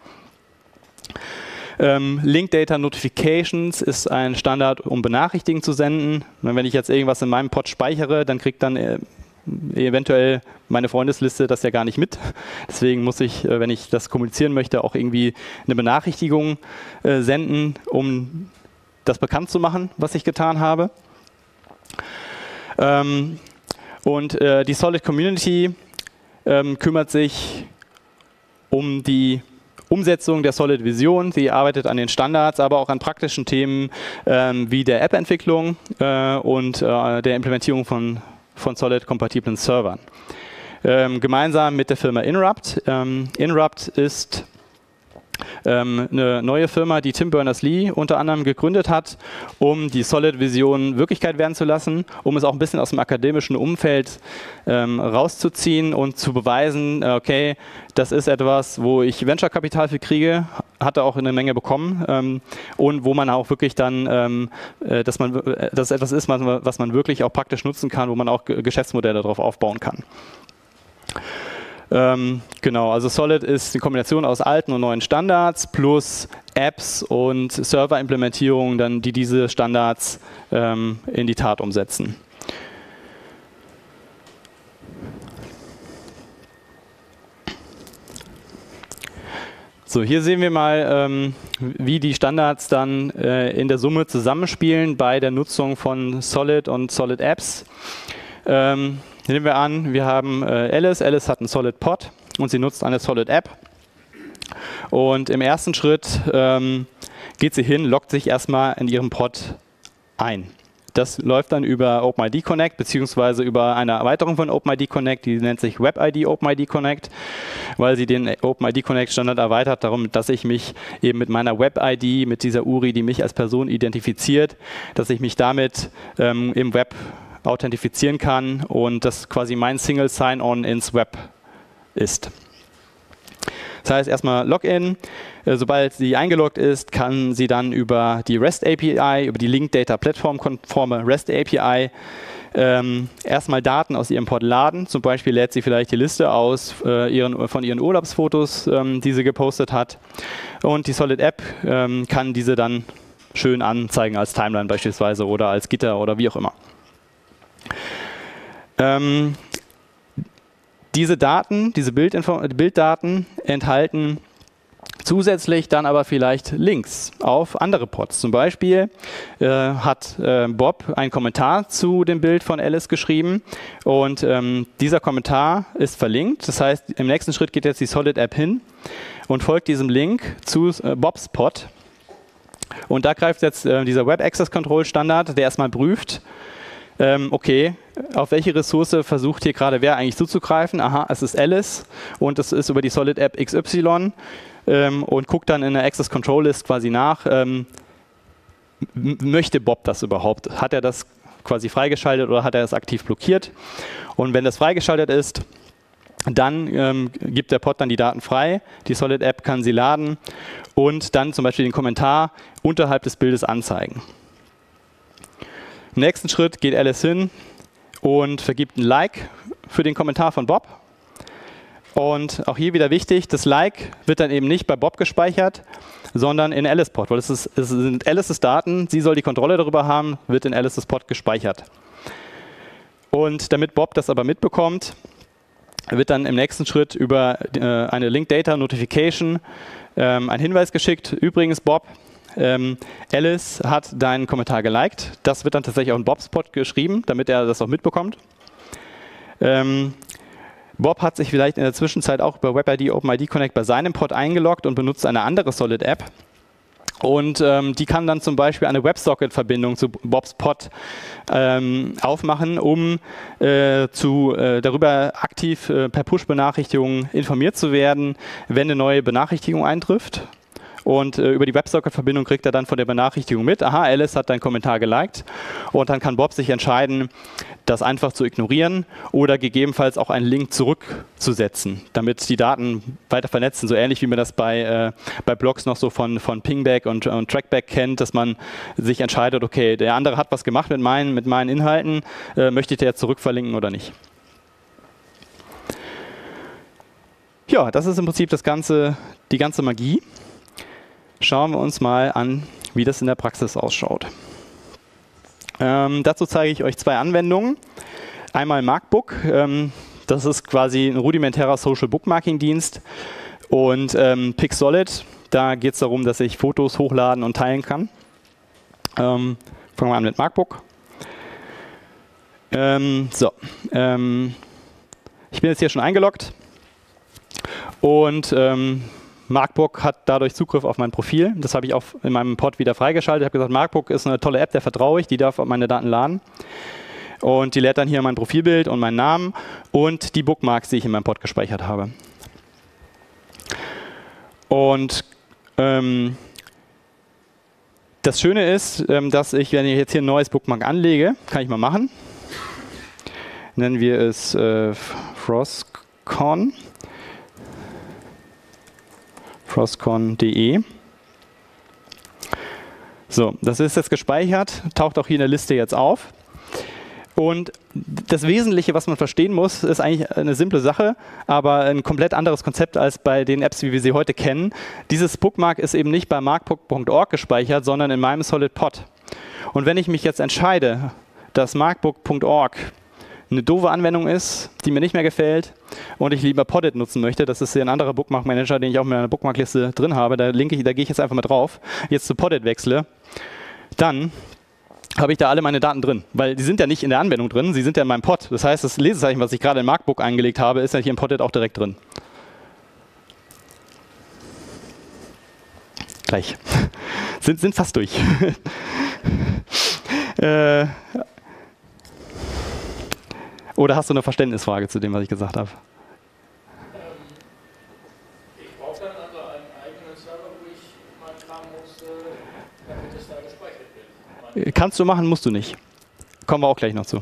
Ähm, Link Data Notifications ist ein Standard, um Benachrichtigungen zu senden. Wenn ich jetzt irgendwas in meinem Pod speichere, dann kriegt dann äh, eventuell meine Freundesliste das ja gar nicht mit. Deswegen muss ich, äh, wenn ich das kommunizieren möchte, auch irgendwie eine Benachrichtigung äh, senden, um das bekannt zu machen, was ich getan habe. Ähm, und äh, die Solid Community ähm, kümmert sich um die Umsetzung der Solid Vision. Sie arbeitet an den Standards, aber auch an praktischen Themen ähm, wie der App-Entwicklung äh, und äh, der Implementierung von von Solid-kompatiblen Servern. Ähm, gemeinsam mit der Firma Inrupt. Ähm, Inrupt ist ähm, eine neue Firma, die Tim Berners-Lee unter anderem gegründet hat, um die Solid-Vision Wirklichkeit werden zu lassen, um es auch ein bisschen aus dem akademischen Umfeld ähm, rauszuziehen und zu beweisen, äh, okay, das ist etwas, wo ich Venture-Kapital für kriege, hatte auch eine Menge bekommen ähm, und wo man auch wirklich dann, ähm, äh, dass man, äh, das etwas ist, was man wirklich auch praktisch nutzen kann, wo man auch Geschäftsmodelle darauf aufbauen kann. Ähm, genau, also Solid ist die Kombination aus alten und neuen Standards plus Apps und Server-Implementierungen, dann die diese Standards ähm, in die Tat umsetzen. So, hier sehen wir mal, ähm, wie die Standards dann äh, in der Summe zusammenspielen bei der Nutzung von Solid und Solid Apps. Ähm, nehmen wir an, wir haben äh, Alice. Alice hat einen Solid Pod und sie nutzt eine Solid App. Und im ersten Schritt ähm, geht sie hin, loggt sich erstmal in ihrem Pod ein. Das läuft dann über OpenID Connect beziehungsweise über eine Erweiterung von OpenID Connect, die nennt sich WebID OpenID Connect, weil sie den OpenID Connect Standard erweitert, darum, dass ich mich eben mit meiner WebID, mit dieser URI, die mich als Person identifiziert, dass ich mich damit ähm, im Web authentifizieren kann und das quasi mein Single Sign-On ins Web ist. Das heißt erstmal Login. Äh, sobald sie eingeloggt ist, kann sie dann über die REST API, über die Link Data Platform konforme REST API ähm, erstmal Daten aus ihrem Pod laden. Zum Beispiel lädt sie vielleicht die Liste aus äh, ihren, von ihren Urlaubsfotos, ähm, die sie gepostet hat. Und die Solid App ähm, kann diese dann schön anzeigen als Timeline beispielsweise oder als Gitter oder wie auch immer. Ähm, diese Daten, diese Bilddaten enthalten Zusätzlich dann aber vielleicht Links auf andere Pods. Zum Beispiel äh, hat äh, Bob einen Kommentar zu dem Bild von Alice geschrieben und ähm, dieser Kommentar ist verlinkt. Das heißt, im nächsten Schritt geht jetzt die Solid App hin und folgt diesem Link zu äh, Bobs Pod. Und da greift jetzt äh, dieser Web Access Control Standard, der erstmal prüft, ähm, okay, auf welche Ressource versucht hier gerade wer eigentlich zuzugreifen? Aha, es ist Alice und es ist über die Solid App XY ähm, und guckt dann in der Access Control List quasi nach, ähm, möchte Bob das überhaupt? Hat er das quasi freigeschaltet oder hat er das aktiv blockiert? Und wenn das freigeschaltet ist, dann ähm, gibt der Pod dann die Daten frei, die Solid App kann sie laden und dann zum Beispiel den Kommentar unterhalb des Bildes anzeigen. Im nächsten Schritt geht Alice hin und vergibt ein Like für den Kommentar von Bob. Und auch hier wieder wichtig, das Like wird dann eben nicht bei Bob gespeichert, sondern in Alice Pod, weil es, ist, es sind Alice's Daten, sie soll die Kontrolle darüber haben, wird in Alice's Pod gespeichert. Und damit Bob das aber mitbekommt, wird dann im nächsten Schritt über äh, eine Link Data Notification ähm, ein Hinweis geschickt. Übrigens, Bob, ähm, Alice hat deinen Kommentar geliked. Das wird dann tatsächlich auch in Bobs Pod geschrieben, damit er das auch mitbekommt. Ähm, Bob hat sich vielleicht in der Zwischenzeit auch über WebID OpenID Connect bei seinem Pod eingeloggt und benutzt eine andere Solid App. Und ähm, die kann dann zum Beispiel eine WebSocket-Verbindung zu Bobs Pod ähm, aufmachen, um äh, zu, äh, darüber aktiv äh, per Push-Benachrichtigung informiert zu werden, wenn eine neue Benachrichtigung eintrifft. Und äh, über die WebSocket-Verbindung kriegt er dann von der Benachrichtigung mit, aha, Alice hat deinen Kommentar geliked. Und dann kann Bob sich entscheiden, das einfach zu ignorieren oder gegebenenfalls auch einen Link zurückzusetzen, damit die Daten weiter vernetzen. So ähnlich wie man das bei, äh, bei Blogs noch so von, von Pingback und, und Trackback kennt, dass man sich entscheidet, okay, der andere hat was gemacht mit meinen, mit meinen Inhalten, äh, möchte ich der jetzt zurückverlinken oder nicht. Ja, das ist im Prinzip das ganze, die ganze Magie schauen wir uns mal an, wie das in der Praxis ausschaut. Ähm, dazu zeige ich euch zwei Anwendungen. Einmal Markbook, ähm, das ist quasi ein rudimentärer Social Bookmarking Dienst und ähm, Pixolid, da geht es darum, dass ich Fotos hochladen und teilen kann. Ähm, fangen wir an mit Markbook. Ähm, so, ähm, ich bin jetzt hier schon eingeloggt und Markbook hat dadurch Zugriff auf mein Profil. Das habe ich auch in meinem Pod wieder freigeschaltet. Ich habe gesagt, Markbook ist eine tolle App, der vertraue ich, die darf meine Daten laden. Und die lädt dann hier mein Profilbild und meinen Namen und die Bookmarks, die ich in meinem Pod gespeichert habe. Und ähm, das Schöne ist, ähm, dass ich, wenn ich jetzt hier ein neues Bookmark anlege, kann ich mal machen. Nennen wir es äh, Frostcon crosscon.de. So, das ist jetzt gespeichert, taucht auch hier in der Liste jetzt auf. Und das Wesentliche, was man verstehen muss, ist eigentlich eine simple Sache, aber ein komplett anderes Konzept als bei den Apps, wie wir sie heute kennen. Dieses Bookmark ist eben nicht bei markbook.org gespeichert, sondern in meinem SolidPod. Und wenn ich mich jetzt entscheide, dass markbook.org eine doofe Anwendung ist, die mir nicht mehr gefällt und ich lieber Poddit nutzen möchte, das ist hier ein anderer Bookmark-Manager, den ich auch in meiner Bookmarkliste drin habe, da, linke ich, da gehe ich jetzt einfach mal drauf, jetzt zu Poddit wechsle, dann habe ich da alle meine Daten drin, weil die sind ja nicht in der Anwendung drin, sie sind ja in meinem Pod. Das heißt, das Lesezeichen, was ich gerade in Markbook eingelegt habe, ist ja hier im Poddit auch direkt drin. Gleich. sind, sind fast durch. äh, oder hast du eine Verständnisfrage zu dem, was ich gesagt habe? Ich brauche dann einen eigenen Server, wo ich meinen Kram muss, damit es da gespeichert wird. Kannst du machen, musst du nicht. Kommen wir auch gleich noch zu.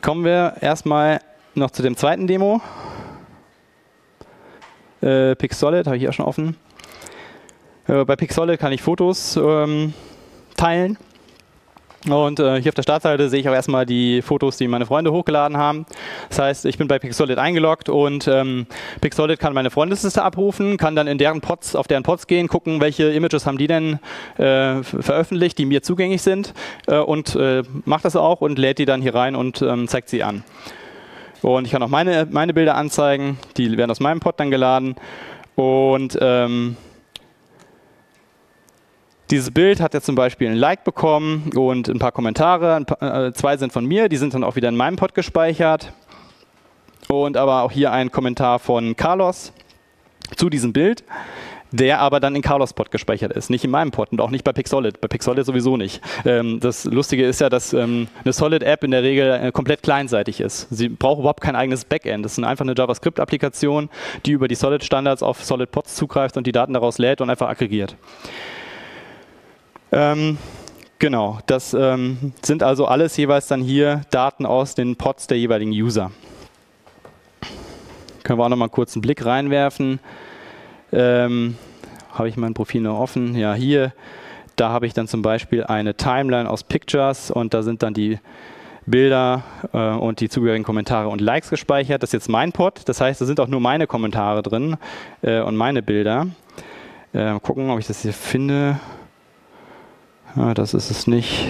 Kommen wir erstmal noch zu dem zweiten Demo. Äh, Pixolid habe ich hier auch schon offen. Äh, bei Pixolid kann ich Fotos ähm, teilen. Und äh, hier auf der Startseite sehe ich auch erstmal die Fotos, die meine Freunde hochgeladen haben. Das heißt, ich bin bei Pixolid eingeloggt und ähm, Pixolid kann meine Freundesliste abrufen, kann dann in deren Pods, auf deren Pods gehen, gucken, welche Images haben die denn äh, veröffentlicht, die mir zugänglich sind äh, und äh, macht das auch und lädt die dann hier rein und ähm, zeigt sie an. Und ich kann auch meine, meine Bilder anzeigen, die werden aus meinem Pod dann geladen und ähm, dieses Bild hat jetzt zum Beispiel ein Like bekommen und ein paar Kommentare. Ein paar, äh, zwei sind von mir, die sind dann auch wieder in meinem Pod gespeichert. Und aber auch hier ein Kommentar von Carlos zu diesem Bild, der aber dann in Carlos Pod gespeichert ist, nicht in meinem Pod und auch nicht bei Pixolid. Bei Pixolid sowieso nicht. Ähm, das Lustige ist ja, dass ähm, eine Solid-App in der Regel äh, komplett kleinseitig ist. Sie braucht überhaupt kein eigenes Backend. Das ist einfach eine JavaScript-Applikation, die über die Solid-Standards auf Solid-Pods zugreift und die Daten daraus lädt und einfach aggregiert. Ähm, genau, das ähm, sind also alles jeweils dann hier Daten aus den Pods der jeweiligen User. Können wir auch noch mal kurz einen Blick reinwerfen. Ähm, habe ich mein Profil noch offen? Ja, hier. Da habe ich dann zum Beispiel eine Timeline aus Pictures und da sind dann die Bilder äh, und die zugehörigen Kommentare und Likes gespeichert. Das ist jetzt mein Pod, das heißt, da sind auch nur meine Kommentare drin äh, und meine Bilder. Äh, gucken, ob ich das hier finde. Ja, das ist es nicht.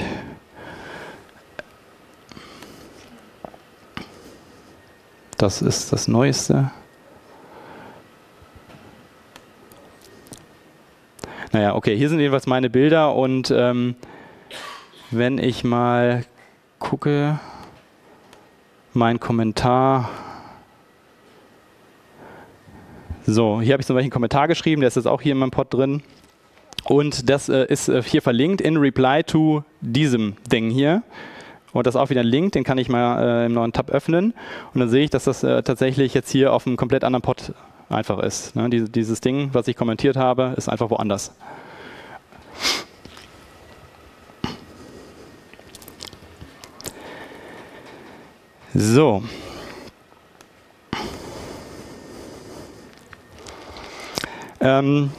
Das ist das Neueste. Naja, okay, hier sind jedenfalls meine Bilder und ähm, wenn ich mal gucke, mein Kommentar. So, hier habe ich zum Beispiel einen Kommentar geschrieben, der ist jetzt auch hier in meinem Pod drin. Und das äh, ist äh, hier verlinkt in Reply to diesem Ding hier. Und das ist auch wieder ein Link, den kann ich mal äh, im neuen Tab öffnen. Und dann sehe ich, dass das äh, tatsächlich jetzt hier auf einem komplett anderen Pod einfach ist. Ne? Diese, dieses Ding, was ich kommentiert habe, ist einfach woanders. So. Ähm,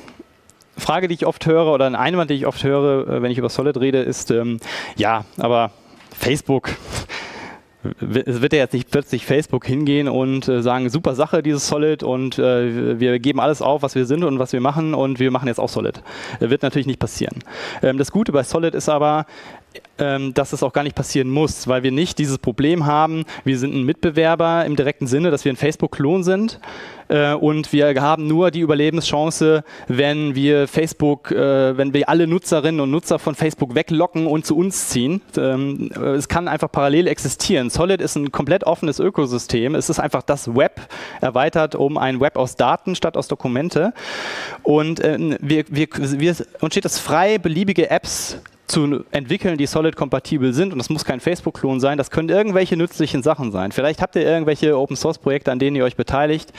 Frage, die ich oft höre oder ein Einwand, den ich oft höre, äh, wenn ich über Solid rede, ist, ähm, ja, aber Facebook, es wird ja jetzt nicht plötzlich Facebook hingehen und äh, sagen, super Sache, dieses Solid und äh, wir geben alles auf, was wir sind und was wir machen und wir machen jetzt auch Solid. Äh, wird natürlich nicht passieren. Ähm, das Gute bei Solid ist aber, ähm, dass es auch gar nicht passieren muss, weil wir nicht dieses Problem haben, wir sind ein Mitbewerber im direkten Sinne, dass wir ein Facebook-Klon sind äh, und wir haben nur die Überlebenschance, wenn wir Facebook, äh, wenn wir alle Nutzerinnen und Nutzer von Facebook weglocken und zu uns ziehen. Ähm, es kann einfach parallel existieren. Solid ist ein komplett offenes Ökosystem. Es ist einfach das Web erweitert um ein Web aus Daten statt aus Dokumente. Und äh, wir, wir, wir, uns steht es frei, beliebige Apps zu entwickeln, die Solid-kompatibel sind. Und das muss kein Facebook-Klon sein, das können irgendwelche nützlichen Sachen sein. Vielleicht habt ihr irgendwelche Open-Source-Projekte, an denen ihr euch beteiligt.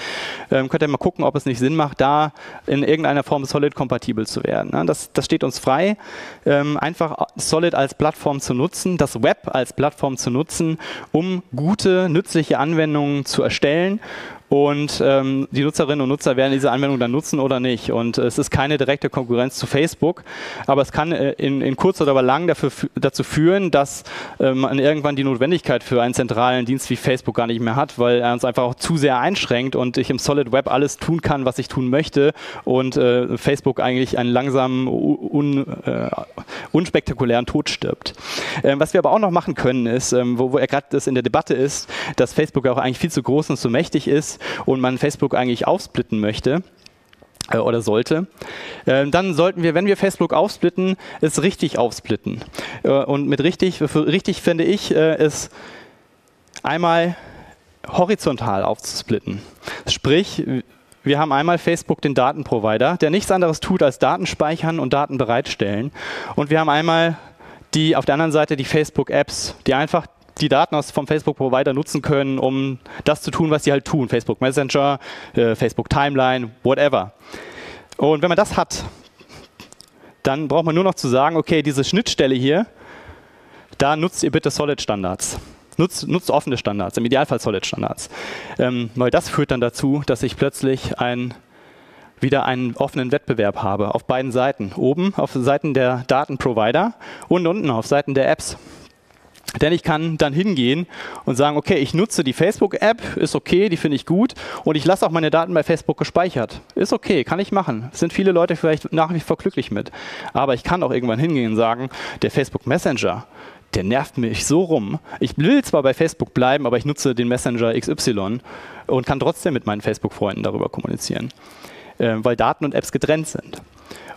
Ähm, könnt ihr mal gucken, ob es nicht Sinn macht, da in irgendeiner Form Solid-kompatibel zu werden. Ne? Das, das, steht uns frei, ähm, einfach Solid als Plattform zu nutzen, das Web als Plattform zu nutzen, um gute, nützliche Anwendungen zu erstellen und ähm, die Nutzerinnen und Nutzer werden diese Anwendung dann nutzen oder nicht. Und äh, es ist keine direkte Konkurrenz zu Facebook, aber es kann äh, in, in kurz oder lang dafür, dazu führen, dass äh, man irgendwann die Notwendigkeit für einen zentralen Dienst wie Facebook gar nicht mehr hat, weil er uns einfach auch zu sehr einschränkt und ich im Solid Web alles tun kann, was ich tun möchte und äh, Facebook eigentlich einen langsamen, un, äh, unspektakulären Tod stirbt. Ähm, was wir aber auch noch machen können, ist, ähm, wo, wo er gerade in der Debatte ist, dass Facebook auch eigentlich viel zu groß und zu mächtig ist und man Facebook eigentlich aufsplitten möchte äh, oder sollte, ähm, dann sollten wir, wenn wir Facebook aufsplitten, es richtig aufsplitten. Äh, und mit richtig, richtig finde ich, äh, es einmal horizontal aufzusplitten. Sprich, wir haben einmal Facebook den Datenprovider, der nichts anderes tut als Daten speichern und Daten bereitstellen. Und wir haben einmal die auf der anderen Seite die Facebook-Apps, die einfach die Daten aus vom Facebook-Provider nutzen können, um das zu tun, was sie halt tun. Facebook Messenger, äh, Facebook Timeline, whatever. Und wenn man das hat, dann braucht man nur noch zu sagen, okay, diese Schnittstelle hier, da nutzt ihr bitte Solid-Standards. Nutzt, nutzt, offene Standards, im Idealfall Solid-Standards. Ähm, weil das führt dann dazu, dass ich plötzlich ein, wieder einen offenen Wettbewerb habe auf beiden Seiten. Oben auf Seiten der Datenprovider und unten auf Seiten der Apps. Denn ich kann dann hingehen und sagen, okay, ich nutze die Facebook-App, ist okay, die finde ich gut und ich lasse auch meine Daten bei Facebook gespeichert. Ist okay, kann ich machen. Sind viele Leute vielleicht nach wie vor glücklich mit. Aber ich kann auch irgendwann hingehen und sagen, der Facebook Messenger, der nervt mich so rum. Ich will zwar bei Facebook bleiben, aber ich nutze den Messenger XY und kann trotzdem mit meinen Facebook-Freunden darüber kommunizieren, äh, weil Daten und Apps getrennt sind.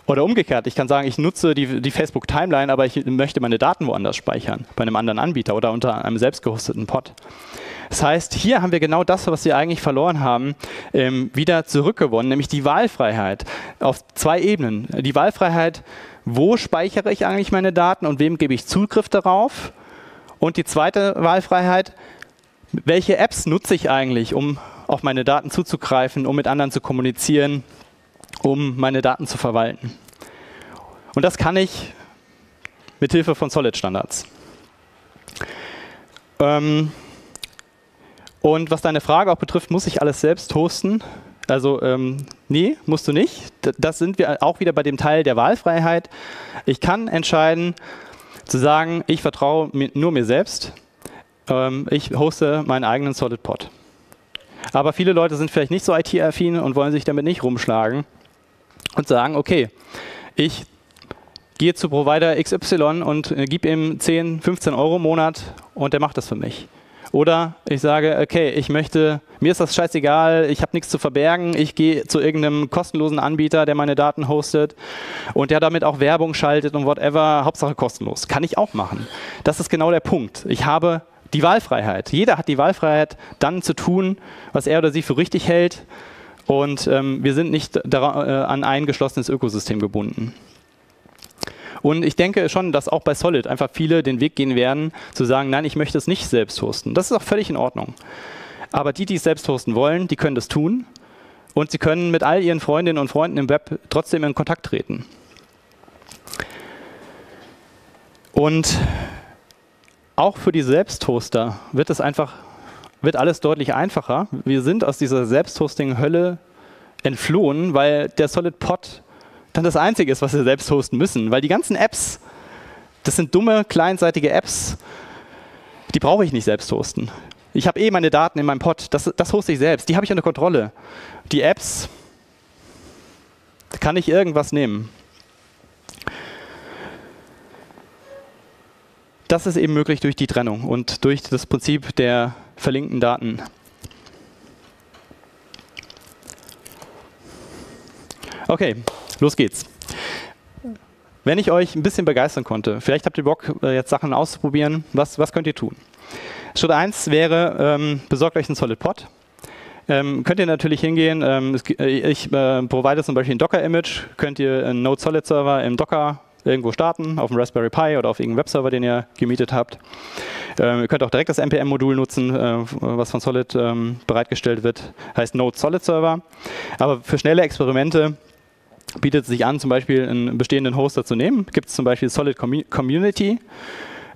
Oder umgekehrt, ich kann sagen, ich nutze die, die Facebook Timeline, aber ich möchte meine Daten woanders speichern, bei einem anderen Anbieter oder unter einem selbst gehosteten Pod. Das heißt, hier haben wir genau das, was wir eigentlich verloren haben, ähm, wieder zurückgewonnen, nämlich die Wahlfreiheit auf zwei Ebenen. Die Wahlfreiheit, wo speichere ich eigentlich meine Daten und wem gebe ich Zugriff darauf? Und die zweite Wahlfreiheit, welche Apps nutze ich eigentlich, um auf meine Daten zuzugreifen, um mit anderen zu kommunizieren, um meine Daten zu verwalten. Und das kann ich mit Hilfe von Solid-Standards. Ähm, und was deine Frage auch betrifft, muss ich alles selbst hosten? Also ähm, nee, musst du nicht. Das sind wir auch wieder bei dem Teil der Wahlfreiheit. Ich kann entscheiden zu sagen, ich vertraue nur mir selbst. Ähm, ich hoste meinen eigenen Solid Pod. Aber viele Leute sind vielleicht nicht so IT-affin und wollen sich damit nicht rumschlagen und sagen, okay, ich gehe zu Provider XY und äh, gebe ihm 10, 15 Euro im Monat und der macht das für mich. Oder ich sage, okay, ich möchte, mir ist das scheißegal, ich habe nichts zu verbergen, ich gehe zu irgendeinem kostenlosen Anbieter, der meine Daten hostet und der damit auch Werbung schaltet und whatever, Hauptsache kostenlos. Kann ich auch machen. Das ist genau der Punkt. Ich habe die Wahlfreiheit. Jeder hat die Wahlfreiheit, dann zu tun, was er oder sie für richtig hält und ähm, wir sind nicht äh, an ein geschlossenes Ökosystem gebunden. Und ich denke schon, dass auch bei Solid einfach viele den Weg gehen werden, zu sagen, nein, ich möchte es nicht selbst hosten. Das ist auch völlig in Ordnung. Aber die, die es selbst hosten wollen, die können das tun. Und sie können mit all ihren Freundinnen und Freunden im Web trotzdem in Kontakt treten. Und auch für die Selbsthoster wird es einfach wird alles deutlich einfacher. Wir sind aus dieser Selbsthosting-Hölle entflohen, weil der Solid Pod dann das Einzige ist, was wir selbst hosten müssen. Weil die ganzen Apps, das sind dumme, kleinseitige Apps, die brauche ich nicht selbst hosten. Ich habe eh meine Daten in meinem Pod, das, das hoste ich selbst, die habe ich unter Kontrolle. Die Apps, kann ich irgendwas nehmen. Das ist eben möglich durch die Trennung und durch das Prinzip der verlinkten Daten. Okay, los geht's. Wenn ich euch ein bisschen begeistern konnte, vielleicht habt ihr Bock, äh, jetzt Sachen auszuprobieren, was, was könnt ihr tun? Schritt 1 wäre, ähm, besorgt euch einen Solid Pod. Ähm, könnt ihr natürlich hingehen, ähm, äh, ich äh, provide zum Beispiel ein Docker-Image, könnt ihr einen Node Solid Server im Docker irgendwo starten, auf dem Raspberry Pi oder auf irgendeinem Webserver, den ihr gemietet habt. Ähm, ihr könnt auch direkt das NPM-Modul nutzen, äh, was von Solid ähm, bereitgestellt wird. Heißt Node Solid Server. Aber für schnelle Experimente bietet es sich an, zum Beispiel einen bestehenden Hoster zu nehmen. Gibt es zum Beispiel Solid Community.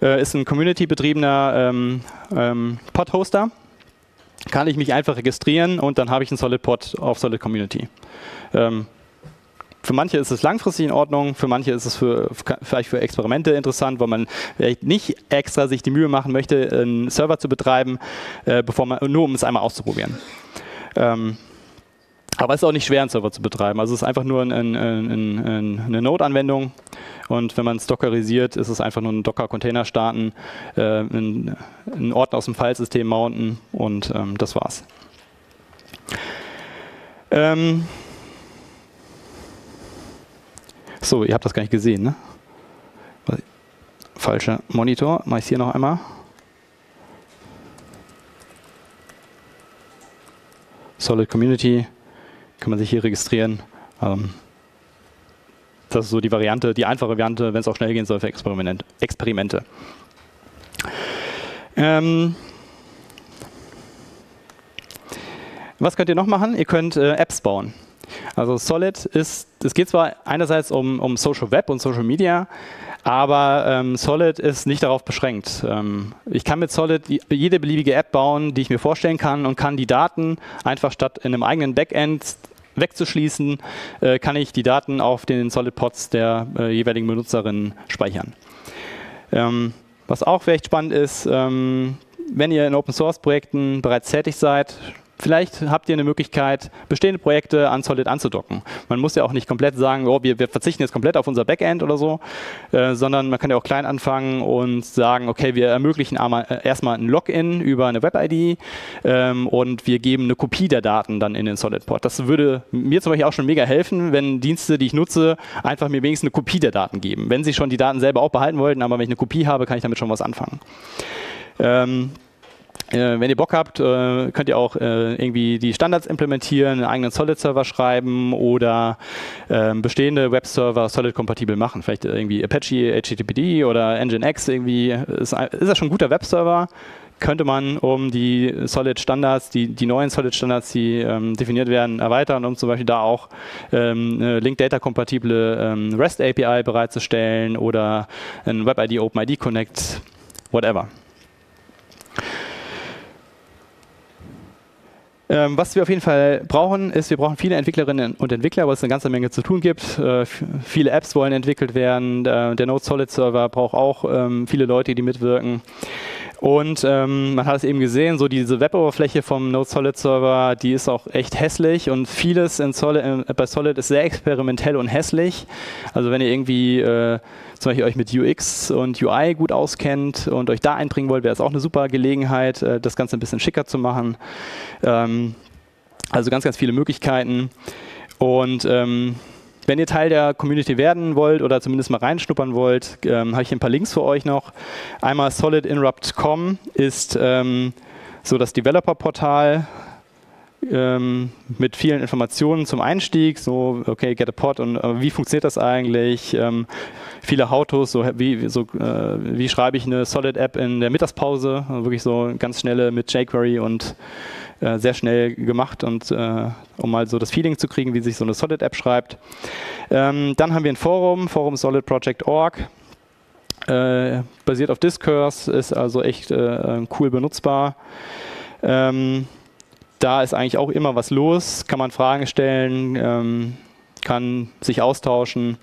Äh, ist ein Community-betriebener ähm, ähm, Pod-Hoster. kann ich mich einfach registrieren und dann habe ich einen Solid-Pod auf Solid Community. Ähm, für manche ist es langfristig in Ordnung, für manche ist es für, vielleicht für Experimente interessant, weil man vielleicht nicht extra sich die Mühe machen möchte, einen Server zu betreiben, äh, bevor man, nur um es einmal auszuprobieren. Ähm, aber es ist auch nicht schwer, einen Server zu betreiben. Also es ist einfach nur ein, ein, ein, eine Node-Anwendung. Und wenn man es dockerisiert, ist es einfach nur ein Docker-Container starten, äh, einen, Ordner aus dem Filesystem mounten und ähm, das war's. Ähm, so, ihr habt das gar nicht gesehen, ne? Falscher Monitor. Mache ich hier noch einmal. Solid Community kann man sich hier registrieren. Ähm, das ist so die Variante, die einfache Variante, wenn es auch schnell gehen soll für Experiment, Experimente. Ähm, was könnt ihr noch machen? Ihr könnt äh, Apps bauen. Also Solid ist, es geht zwar einerseits um, um Social Web und Social Media, aber ähm, Solid ist nicht darauf beschränkt. Ähm, ich kann mit Solid jede beliebige App bauen, die ich mir vorstellen kann und kann die Daten einfach statt in einem eigenen Backend wegzuschließen, äh, kann ich die Daten auf den Solid Pods der äh, jeweiligen Benutzerin speichern. Ähm, was auch vielleicht spannend ist, ähm, wenn ihr in Open Source Projekten bereits tätig seid, Vielleicht habt ihr eine Möglichkeit, bestehende Projekte an Solid anzudocken. Man muss ja auch nicht komplett sagen, oh, wir, wir verzichten jetzt komplett auf unser Backend oder so, äh, sondern man kann ja auch klein anfangen und sagen, okay, wir ermöglichen äh, erstmal ein Login über eine Web-ID ähm, und wir geben eine Kopie der Daten dann in den Solid-Port. Das würde mir zum Beispiel auch schon mega helfen, wenn Dienste, die ich nutze, einfach mir wenigstens eine Kopie der Daten geben. Wenn sie schon die Daten selber auch behalten wollten, aber wenn ich eine Kopie habe, kann ich damit schon was anfangen. Ähm, äh, wenn ihr Bock habt, äh, könnt ihr auch äh, irgendwie die Standards implementieren, einen eigenen Solid-Server schreiben oder ähm, bestehende Webserver Solid-kompatibel machen. Vielleicht irgendwie Apache, HTTPD oder Nginx irgendwie. Ist, ist das schon ein guter Webserver? könnte man um die Solid-Standards, die, die neuen Solid-Standards, die ähm, definiert werden, erweitern, um zum Beispiel da auch ähm, eine Link-Data-kompatible ähm, REST-API bereitzustellen oder ein WebID, OpenID Connect, whatever. Ähm, was wir auf jeden Fall brauchen, ist, wir brauchen viele Entwicklerinnen und Entwickler, weil es eine ganze Menge zu tun gibt. Äh, viele Apps wollen entwickelt werden. Äh, der Node Solid Server braucht auch ähm, viele Leute, die mitwirken. Und ähm, man hat es eben gesehen, so diese Web-Oberfläche vom Node Solid Server, die ist auch echt hässlich und vieles in Solid, äh, bei Solid ist sehr experimentell und hässlich. Also wenn ihr irgendwie äh, zum Beispiel euch mit UX und UI gut auskennt und euch da einbringen wollt, wäre es auch eine super Gelegenheit, äh, das Ganze ein bisschen schicker zu machen. Ähm, also ganz, ganz viele Möglichkeiten. Und ähm, wenn ihr Teil der Community werden wollt oder zumindest mal reinschnuppern wollt, ähm, habe ich ein paar Links für euch noch. Einmal solidinrupt.com ist ähm, so das Developer-Portal ähm, mit vielen Informationen zum Einstieg, so, okay, get a pod und äh, wie funktioniert das eigentlich? Ähm, viele How-Tos, so wie, so, äh, wie schreibe ich eine Solid-App in der Mittagspause, also wirklich so ganz schnelle mit jQuery und äh, sehr schnell gemacht und äh, um mal so das Feeling zu kriegen, wie sich so eine Solid-App schreibt. Ähm, dann haben wir ein Forum, Forum solidproject.org. Äh, basiert auf Discourse, ist also echt äh, cool benutzbar. Ähm, da ist eigentlich auch immer was los, kann man Fragen stellen, ähm, kann sich austauschen.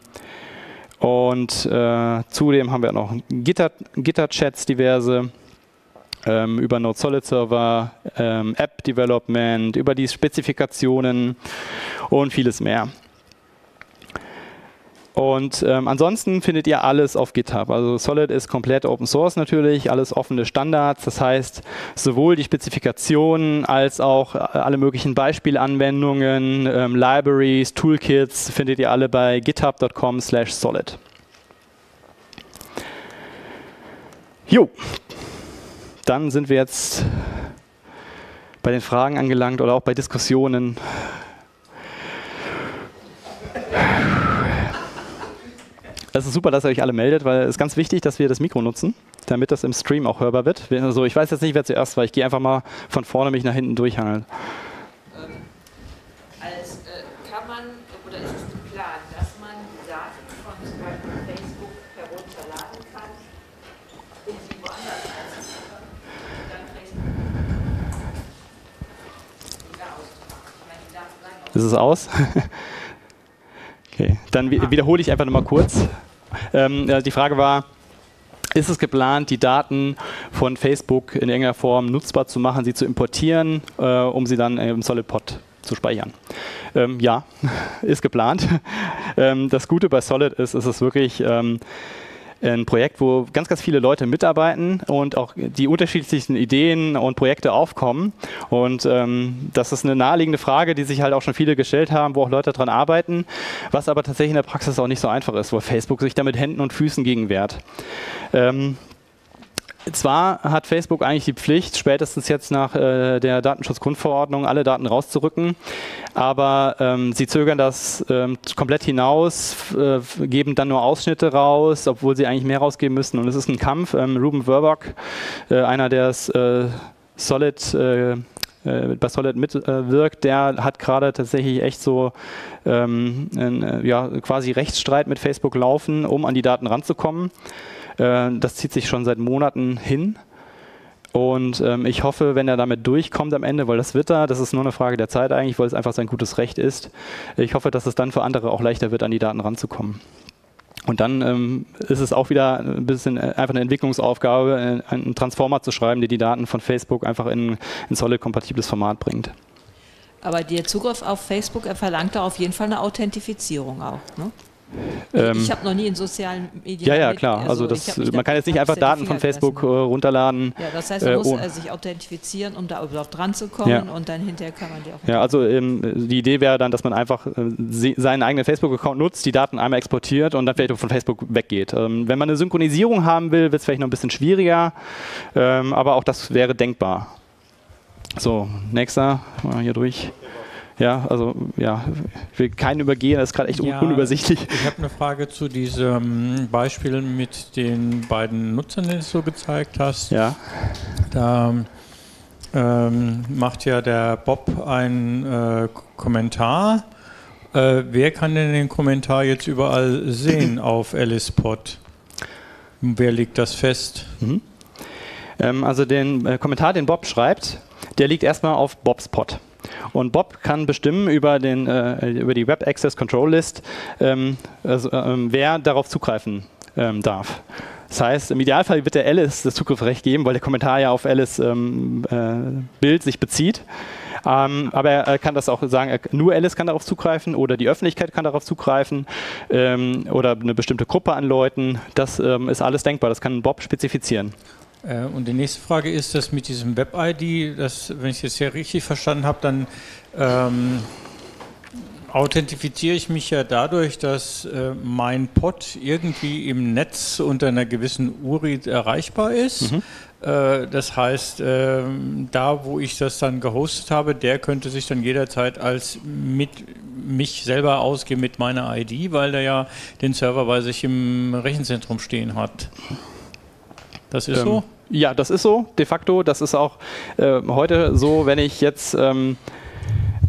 Und äh, zudem haben wir noch Gitter-Chats Gitter diverse ähm, über Node Solid Server, ähm, App Development, über die Spezifikationen und vieles mehr. Und ähm, ansonsten findet ihr alles auf GitHub. Also Solid ist komplett Open Source natürlich, alles offene Standards. Das heißt, sowohl die Spezifikationen als auch äh, alle möglichen Beispielanwendungen, ähm, Libraries, Toolkits findet ihr alle bei github.com/solid. Jo, dann sind wir jetzt bei den Fragen angelangt oder auch bei Diskussionen. Es ist super, dass ihr euch alle meldet, weil es ist ganz wichtig, dass wir das Mikro nutzen, damit das im Stream auch hörbar wird. Also ich weiß jetzt nicht, wer zuerst war. Ich gehe einfach mal von vorne mich nach hinten durchhangeln. Ist es aus? okay, dann wiederhole ich einfach nochmal kurz. Ähm, die Frage war, ist es geplant, die Daten von Facebook in irgendeiner Form nutzbar zu machen, sie zu importieren, äh, um sie dann im SolidPod zu speichern? Ähm, ja, ist geplant. Ähm, das Gute bei Solid ist, ist es wirklich ähm, ein Projekt, wo ganz, ganz viele Leute mitarbeiten und auch die unterschiedlichsten Ideen und Projekte aufkommen. Und ähm, das ist eine naheliegende Frage, die sich halt auch schon viele gestellt haben, wo auch Leute daran arbeiten, was aber tatsächlich in der Praxis auch nicht so einfach ist, wo Facebook sich da mit Händen und Füßen gegenwehrt. Ähm, zwar hat Facebook eigentlich die Pflicht, spätestens jetzt nach äh, der Datenschutzgrundverordnung alle Daten rauszurücken, aber ähm, sie zögern das ähm, komplett hinaus, äh, geben dann nur Ausschnitte raus, obwohl sie eigentlich mehr rausgeben müssen. Und es ist ein Kampf. Ähm, Ruben Verbock, äh, einer der äh, Solid äh, äh, bei Solid mitwirkt, der hat gerade tatsächlich echt so ähm, ein, ja, quasi Rechtsstreit mit Facebook laufen, um an die Daten ranzukommen. Äh, das zieht sich schon seit Monaten hin. Und ähm, ich hoffe, wenn er damit durchkommt am Ende, weil das wird er, das ist nur eine Frage der Zeit eigentlich, weil es einfach sein gutes Recht ist. Ich hoffe, dass es dann für andere auch leichter wird, an die Daten ranzukommen. Und dann ähm, ist es auch wieder ein bisschen äh, einfach eine Entwicklungsaufgabe, äh, einen Transformer zu schreiben, der die Daten von Facebook einfach in ein solid-kompatibles Format bringt. Aber der Zugriff auf Facebook verlangt da auf jeden Fall eine Authentifizierung auch. Ne? Ähm, ich habe noch nie in sozialen Medien. Ja, ja, klar. Also, also das, man kann jetzt nicht einfach Daten von Facebook äh, runterladen. Ja, das heißt, man äh, muss oh. sich authentifizieren, um da überhaupt dran zu kommen ja. und dann hinterher kann man die auch. Ja, also ähm, die Idee wäre dann, dass man einfach äh, seinen eigenen Facebook-Account nutzt, die Daten einmal exportiert und dann vielleicht von Facebook weggeht. Ähm, wenn man eine Synchronisierung haben will, wird es vielleicht noch ein bisschen schwieriger, ähm, aber auch das wäre denkbar. So, nächster, mal hier durch. Ja, also ja, ich will keinen übergehen, das ist gerade echt ja, unübersichtlich. Ich habe eine Frage zu diesem Beispiel mit den beiden Nutzern, die du so gezeigt hast. Ja. Da ähm, macht ja der Bob einen äh, Kommentar. Äh, wer kann denn den Kommentar jetzt überall sehen auf AlicePod? Wer legt das fest? Mhm. Ähm, also den äh, Kommentar, den Bob schreibt, der liegt erstmal auf Bobs Pod. Und Bob kann bestimmen über, den, äh, über die Web Access Control List, ähm, also, ähm, wer darauf zugreifen ähm, darf. Das heißt, im Idealfall wird der Alice das Zugriffsrecht geben, weil der Kommentar ja auf Alice ähm, äh, Bild sich bezieht. Ähm, aber er kann das auch sagen, nur Alice kann darauf zugreifen oder die Öffentlichkeit kann darauf zugreifen ähm, oder eine bestimmte Gruppe an Leuten. Das ähm, ist alles denkbar, das kann Bob spezifizieren. Äh, und die nächste Frage ist, dass mit diesem Web-ID, wenn ich es jetzt richtig verstanden habe, dann ähm, authentifiziere ich mich ja dadurch, dass äh, mein Pod irgendwie im Netz unter einer gewissen URI erreichbar ist. Mhm. Äh, das heißt, äh, da wo ich das dann gehostet habe, der könnte sich dann jederzeit als mit mich selber ausgeben mit meiner ID, weil der ja den Server bei sich im Rechenzentrum stehen hat. Das ist ähm, so? Ja, das ist so, de facto. Das ist auch äh, heute so, wenn ich jetzt, ähm,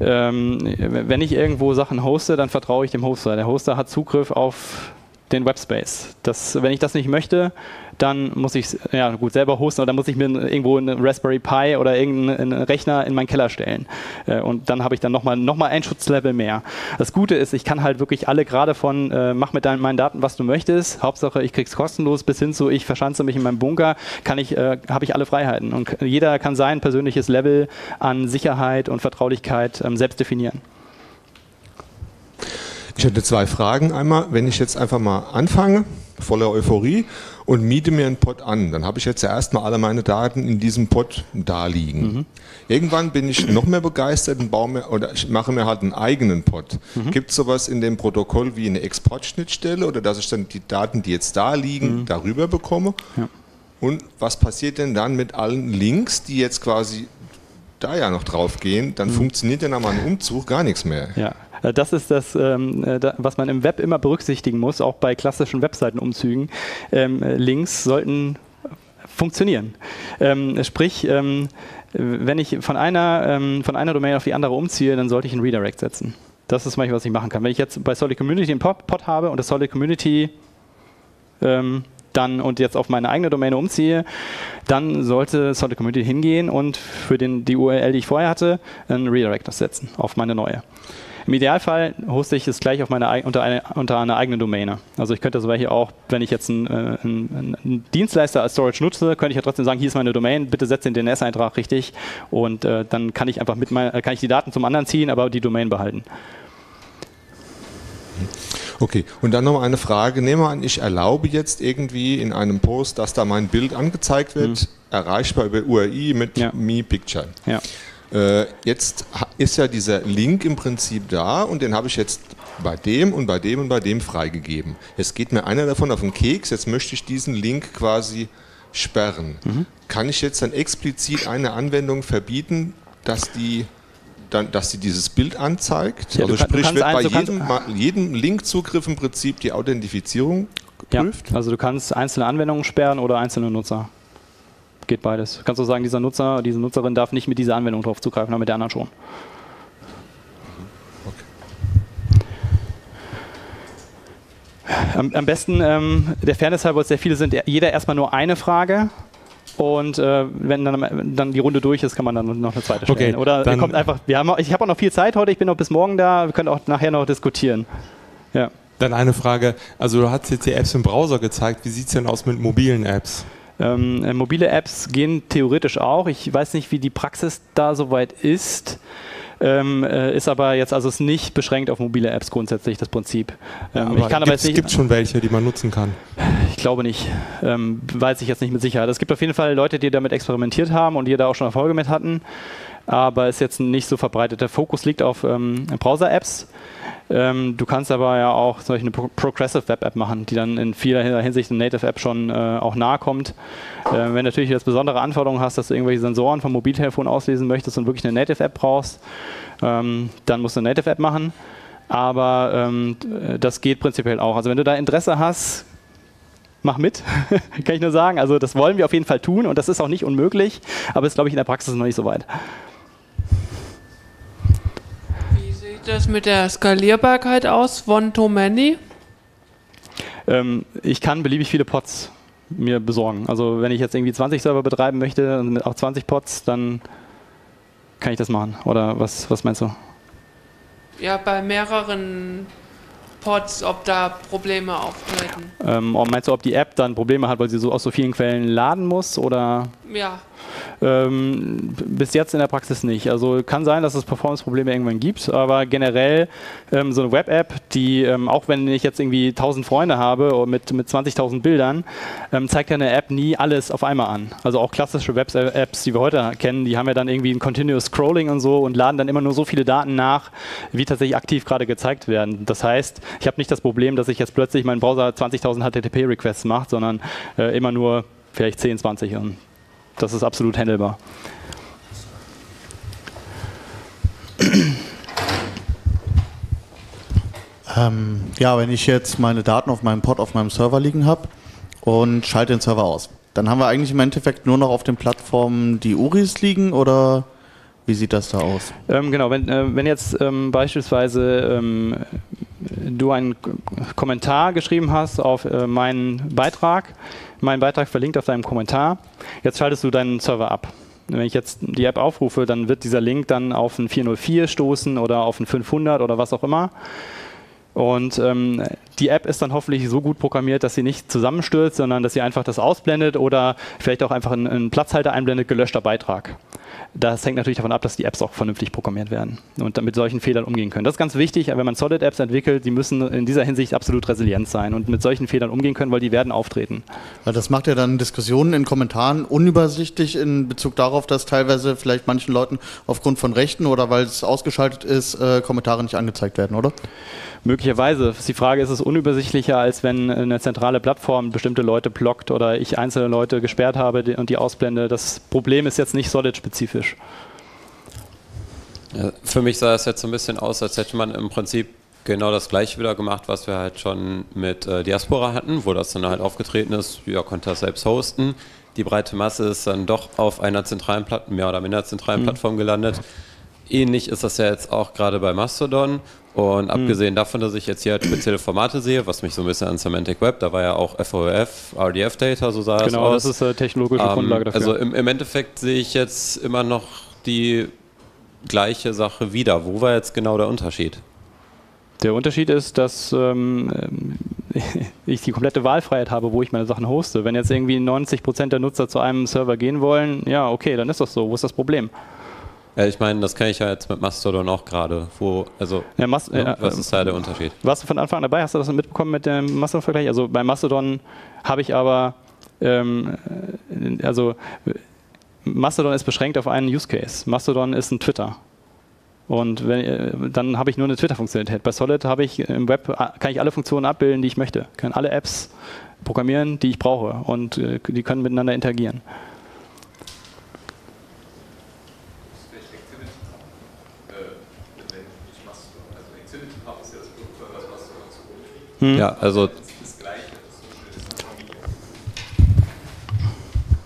ähm, wenn ich irgendwo Sachen hoste, dann vertraue ich dem Hoster. Der Hoster hat Zugriff auf den Webspace. Das, wenn ich das nicht möchte, dann muss ich es ja, gut selber hosten oder dann muss ich mir irgendwo einen Raspberry Pi oder irgendeinen Rechner in meinen Keller stellen. Äh, und dann habe ich dann nochmal noch mal ein Schutzlevel mehr. Das Gute ist, ich kann halt wirklich alle gerade von äh, mach mit deinen, meinen Daten, was du möchtest, Hauptsache ich krieg's kostenlos, bis hin zu ich verschanze mich in meinem Bunker, kann ich, äh, habe ich alle Freiheiten. Und jeder kann sein persönliches Level an Sicherheit und Vertraulichkeit ähm, selbst definieren. Ich hätte zwei Fragen. Einmal, wenn ich jetzt einfach mal anfange, voller Euphorie, und miete mir einen Pod an, dann habe ich jetzt ja erstmal alle meine Daten in diesem Pod da liegen. Mhm. Irgendwann bin ich noch mehr begeistert und baue mir, oder ich mache mir halt einen eigenen Pod. Mhm. Gibt es sowas in dem Protokoll wie eine Exportschnittstelle oder dass ich dann die Daten, die jetzt da liegen, mhm. darüber bekomme? Ja. Und was passiert denn dann mit allen Links, die jetzt quasi da ja noch drauf gehen, dann mhm. funktioniert ja nach meinem Umzug gar nichts mehr. Ja, das ist das, ähm, äh, was man im Web immer berücksichtigen muss, auch bei klassischen Webseitenumzügen. Ähm, Links sollten funktionieren. Ähm, sprich, wenn ich von einer, von einer Domain auf die andere umziehe, dann sollte ich einen Redirect setzen. Das ist Beispiel, was ich machen kann. Wenn ich jetzt bei Solid Community einen Pod, habe und das Solid Community dann und jetzt auf meine eigene Domäne umziehe, dann sollte Solid Community hingehen und für den, die URL, die ich vorher hatte, einen Redirect setzen auf meine neue. Im Idealfall hoste ich es gleich auf meine, unter, eine, unter einer eigenen Domäne. Also ich könnte zum Beispiel auch, wenn ich jetzt einen, äh, einen, einen Dienstleister als Storage nutze, könnte ich ja trotzdem sagen, hier ist meine Domain, bitte setze den DNS-Eintrag richtig und äh, dann kann ich einfach mit mein, kann ich die Daten zum anderen ziehen, aber die Domain behalten. Okay, und dann noch eine Frage. Nehmen wir an, ich erlaube jetzt irgendwie in einem Post, dass da mein Bild angezeigt wird, mhm. erreichbar über URI mit ja. Me Picture. Ja. Äh, jetzt ist ja dieser Link im Prinzip da und den habe ich jetzt bei dem und bei dem und bei dem freigegeben. Jetzt geht mir einer davon auf den Keks, jetzt möchte ich diesen Link quasi sperren. Mhm. Kann ich jetzt dann explizit eine Anwendung verbieten, dass die dann, dass sie dieses Bild anzeigt. Ja, also sprich, wird bei jedem, jedem Linkzugriff im Prinzip die Authentifizierung geprüft. Ja, also du kannst einzelne Anwendungen sperren oder einzelne Nutzer. Geht beides. Kannst du sagen, dieser Nutzer, diese Nutzerin darf nicht mit dieser Anwendung drauf zugreifen, aber mit der anderen schon. Am, am, besten, ähm, der Fairness halber, sehr viele sind, jeder erstmal nur eine Frage und äh, wenn dann, dann die Runde durch ist, kann man dann noch eine zweite stellen. Okay, Oder kommt einfach, wir haben, ich habe auch noch viel Zeit heute, ich bin noch bis morgen da, wir können auch nachher noch diskutieren. Ja. Dann eine Frage, also du hast jetzt die Apps im Browser gezeigt, wie sieht es denn aus mit mobilen Apps? Ähm, äh, mobile Apps gehen theoretisch auch. Ich weiß nicht, wie die Praxis da soweit ist. Ähm, äh, ist aber jetzt also ist nicht beschränkt auf mobile Apps grundsätzlich das Prinzip. Ähm, ja, aber nicht. Gibt es schon welche, die man nutzen kann? Ich glaube nicht. Ähm, weiß ich jetzt nicht mit Sicherheit. Es gibt auf jeden Fall Leute, die damit experimentiert haben und die da auch schon Erfolge mit hatten. Aber ist jetzt nicht so verbreitet. Der Fokus liegt auf ähm, Browser-Apps. Ähm, du kannst aber ja auch solche eine Progressive Web App machen, die dann in vieler Hinsicht eine Native App schon äh, auch nahe kommt. Äh, wenn natürlich jetzt besondere Anforderungen hast, dass du irgendwelche Sensoren vom Mobiltelefon auslesen möchtest und wirklich eine Native App brauchst, ähm, dann musst du eine Native App machen. Aber ähm, das geht prinzipiell auch. Also wenn du da Interesse hast, mach mit, kann ich nur sagen. Also das wollen wir auf jeden Fall tun und das ist auch nicht unmöglich, aber ist, glaube ich, in der Praxis noch nicht so weit. Das mit der Skalierbarkeit aus? One to many? Ähm, ich kann beliebig viele Pods mir besorgen. Also wenn ich jetzt irgendwie 20 Server betreiben möchte und auch 20 Pods, dann kann ich das machen. Oder was, was meinst du? Ja, bei mehreren Pods, ob da Probleme auftreten. Ähm, meinst du, ob die App dann Probleme hat, weil sie so aus so vielen Quellen laden muss? Oder? Ja. Ähm, bis jetzt in der Praxis nicht. Also kann sein, dass es Performance-Probleme irgendwann gibt, aber generell ähm, so eine Web-App, die ähm, auch wenn ich jetzt irgendwie 1000 Freunde habe mit, mit 20.000 Bildern, ähm, zeigt ja eine App nie alles auf einmal an. Also auch klassische Web-Apps, die wir heute kennen, die haben ja dann irgendwie ein Continuous Scrolling und so und laden dann immer nur so viele Daten nach, wie tatsächlich aktiv gerade gezeigt werden. Das heißt, ich habe nicht das Problem, dass ich jetzt plötzlich meinen Browser 20.000 HTTP-Requests macht, sondern äh, immer nur vielleicht 10, 20 und das ist absolut handelbar. Ähm, ja, wenn ich jetzt meine Daten auf meinem Pod auf meinem Server liegen habe und schalte den Server aus, dann haben wir eigentlich im Endeffekt nur noch auf den Plattformen die URIs liegen oder wie sieht das da aus? Ähm, genau, wenn, äh, wenn jetzt ähm, beispielsweise ähm, du einen Kommentar geschrieben hast auf äh, meinen Beitrag, mein Beitrag verlinkt auf deinem Kommentar, jetzt schaltest du deinen Server ab. Wenn ich jetzt die App aufrufe, dann wird dieser Link dann auf ein 404 stoßen oder auf ein 500 oder was auch immer. Und ähm, die App ist dann hoffentlich so gut programmiert, dass sie nicht zusammenstürzt, sondern dass sie einfach das ausblendet oder vielleicht auch einfach einen, einen Platzhalter einblendet, gelöschter Beitrag. Das hängt natürlich davon ab, dass die Apps auch vernünftig programmiert werden und mit solchen Fehlern umgehen können. Das ist ganz wichtig, wenn man Solid-Apps entwickelt, die müssen in dieser Hinsicht absolut resilient sein und mit solchen Fehlern umgehen können, weil die werden auftreten. Das macht ja dann Diskussionen in Kommentaren unübersichtlich in Bezug darauf, dass teilweise vielleicht manchen Leuten aufgrund von Rechten oder weil es ausgeschaltet ist, äh, Kommentare nicht angezeigt werden, oder? Möglicherweise. Die Frage ist es unübersichtlicher, als wenn eine zentrale Plattform bestimmte Leute blockt oder ich einzelne Leute gesperrt habe und die ausblende. Das Problem ist jetzt nicht Solid-spezifisch. Ja, für mich sah es jetzt so ein bisschen aus, als hätte man im Prinzip genau das gleiche wieder gemacht, was wir halt schon mit äh, Diaspora hatten, wo das dann halt aufgetreten ist. Ja, konnte das selbst hosten. Die breite Masse ist dann doch auf einer zentralen Plattform, mehr oder minder zentralen mhm. Plattform gelandet. Ähnlich ist das ja jetzt auch gerade bei Mastodon. Und hm. abgesehen mhm. davon, dass ich jetzt hier halt spezielle Formate sehe, was mich so ein bisschen an Semantic Web, da war ja auch FOF, RDF-Data, so sah genau, es aus. Genau, das ist eine technologische ähm, Grundlage dafür. Also im, im Endeffekt sehe ich jetzt immer noch die gleiche Sache wieder. Wo war jetzt genau der Unterschied? Der Unterschied ist, dass ähm, ich die komplette Wahlfreiheit habe, wo ich meine Sachen hoste. Wenn jetzt irgendwie 90% der Nutzer zu einem Server gehen wollen, ja, okay, dann ist das so. Wo ist das Problem? Ja, ich meine, das kenne ich ja jetzt mit Mastodon auch gerade. Wo, also, Ja, Mas ne, äh, was ist da der Unterschied? Warst du von Anfang an dabei? Hast du das mitbekommen mit dem Mastodon-Vergleich? Also bei Mastodon habe ich aber, ähm, äh, also äh, Mastodon ist beschränkt auf einen Use Case. Mastodon ist ein Twitter. Und wenn, äh, dann habe ich nur eine Twitter-Funktionalität. Bei Solid habe ich im Web äh, kann ich alle Funktionen abbilden, die ich möchte. Kann alle Apps programmieren, die ich brauche und äh, die können miteinander interagieren. Hm. Ja, also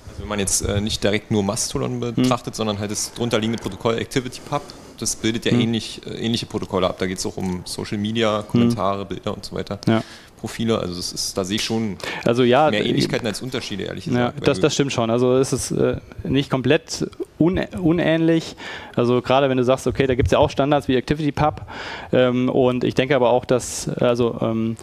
Also wenn man jetzt äh, nicht direkt nur Mastodon betrachtet, sondern halt das drunterliegende Protokoll ActivityPub, das bildet ja Hm. ähnlich, äh, ähnliche Protokolle ab. Da geht es auch um Social Media, Kommentare, Bilder und so weiter. Ja. Profile, also das ist, da sehe ich schon Also ja, mehr d- Ähnlichkeiten als Unterschiede, ehrlich Ja, gesagt. das, Weil das stimmt schon. Also es ist äh, nicht komplett un unähnlich. Also gerade wenn du sagst, okay, da gibt es ja auch Standards wie ActivityPub. Ähm, und ich denke aber auch, dass, also, ähm,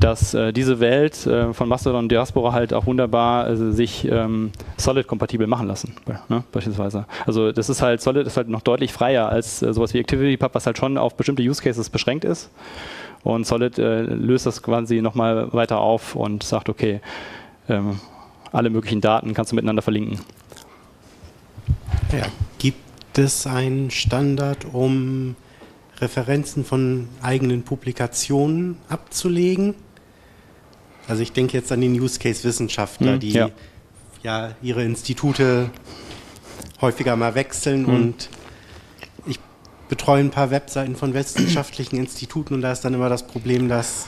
dass äh, diese Welt äh, von Mastodon und Diaspora halt auch wunderbar äh, sich ähm, Solid-kompatibel machen lassen, ne, beispielsweise. Also das ist halt, Solid ist halt noch deutlich freier als äh, sowas wie ActivityPub, was halt schon auf bestimmte Use Cases beschränkt ist. Und Solid äh, löst das quasi nochmal weiter auf und sagt, okay, ähm, alle möglichen Daten kannst du miteinander verlinken. Ja. Gibt es einen Standard, um Referenzen von eigenen Publikationen abzulegen? Also ich denke jetzt an den Use Case Wissenschaftler, Hm, die ja. ja. ihre Institute häufiger mal wechseln Hm. und ich betreue ein paar Webseiten von wissenschaftlichen Instituten und da ist dann immer das Problem, dass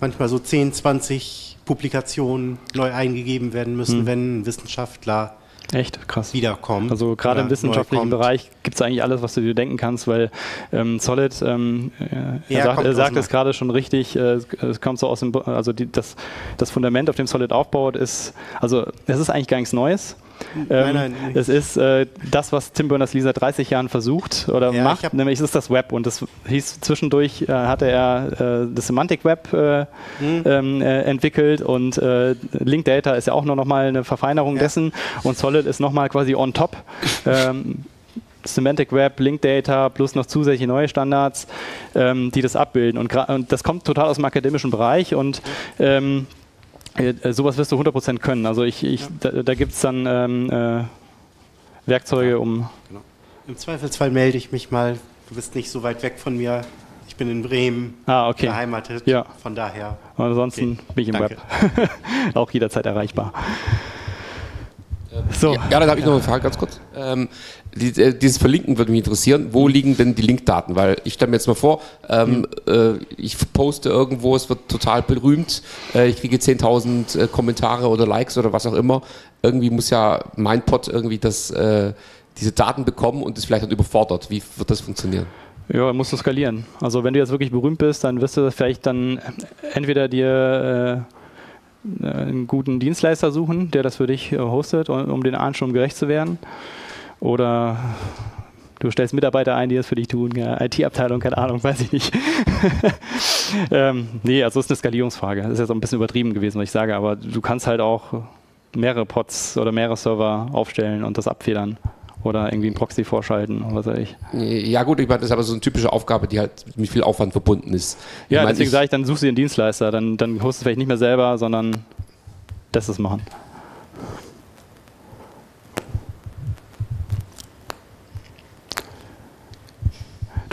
manchmal so 10, 20 Publikationen neu eingegeben werden müssen, Hm. wenn ein Wissenschaftler Echt krass. wiederkommt. Also gerade im wissenschaftlichen. Bereich gibt es eigentlich alles, was du dir denken kannst, weil ähm, Solid, ähm, äh, Ja, er sagt, kommt er sagt es gerade schon richtig, äh, es kommt so aus dem, also die, das, das Fundament, auf dem Solid aufbaut, ist, also es ist eigentlich gar nichts Neues. Ähm, Nein, nein, nicht. es ist äh, das, was Tim Berners-Lee seit 30 Jahren versucht oder Ja, macht, nämlich es ist das Web und das hieß zwischendurch, äh, hatte er äh, das Semantic Web äh, Hm. ähm, äh, entwickelt und äh, Link Data ist ja auch nur noch mal eine Verfeinerung Ja. dessen und Solid ist nochmal quasi on top. Ähm, Semantic Web, Link Data plus noch zusätzliche neue Standards, ähm, die das abbilden. Und, und das kommt total aus dem akademischen Bereich und ähm, äh, sowas wirst du 100% können. Also ich, ich, da, da gibt es dann ähm, äh, Werkzeuge, um... Im Zweifelsfall melde ich mich mal. Du bist nicht so weit weg von mir. Ich bin in Bremen Ah, okay. beheimatet. Ja. Von daher. Ansonsten Okay, bin ich im danke. Web. Auch jederzeit erreichbar. So. Ja, dann habe ich noch eine Frage ganz kurz. Ähm, die, äh, dieses Verlinken würde mich interessieren. Wo liegen denn die Linkdaten? Weil ich stelle mir jetzt mal vor, ähm, äh, ich poste irgendwo, es wird total berühmt, äh, ich kriege 10.000 äh, Kommentare oder Likes oder was auch immer. Irgendwie muss ja mein Pod irgendwie das, äh, diese Daten bekommen und ist vielleicht dann überfordert. Wie wird das funktionieren? Ja, musst du skalieren. Also wenn du jetzt wirklich berühmt bist, dann wirst du vielleicht dann entweder dir äh, einen guten Dienstleister suchen, der das für dich äh, hostet, um, den Ansturm gerecht zu werden. Oder du stellst Mitarbeiter ein, die das für dich tun. IT-Abteilung, keine Ahnung, weiß ich nicht. ähm, nee, also es ist eine Skalierungsfrage. Das ist jetzt ein bisschen übertrieben gewesen, was ich sage, aber du kannst halt auch mehrere Pods oder mehrere Server aufstellen und das abfedern. Oder irgendwie einen Proxy vorschalten, oder was weiß ich. Ja gut, ich meine, das ist aber so eine typische Aufgabe, die halt mit viel Aufwand verbunden ist. Ich Ja, meine, deswegen ich- sage ich, dann suchst du einen Dienstleister, dann, dann hostest du vielleicht nicht mehr selber, sondern lässt es machen.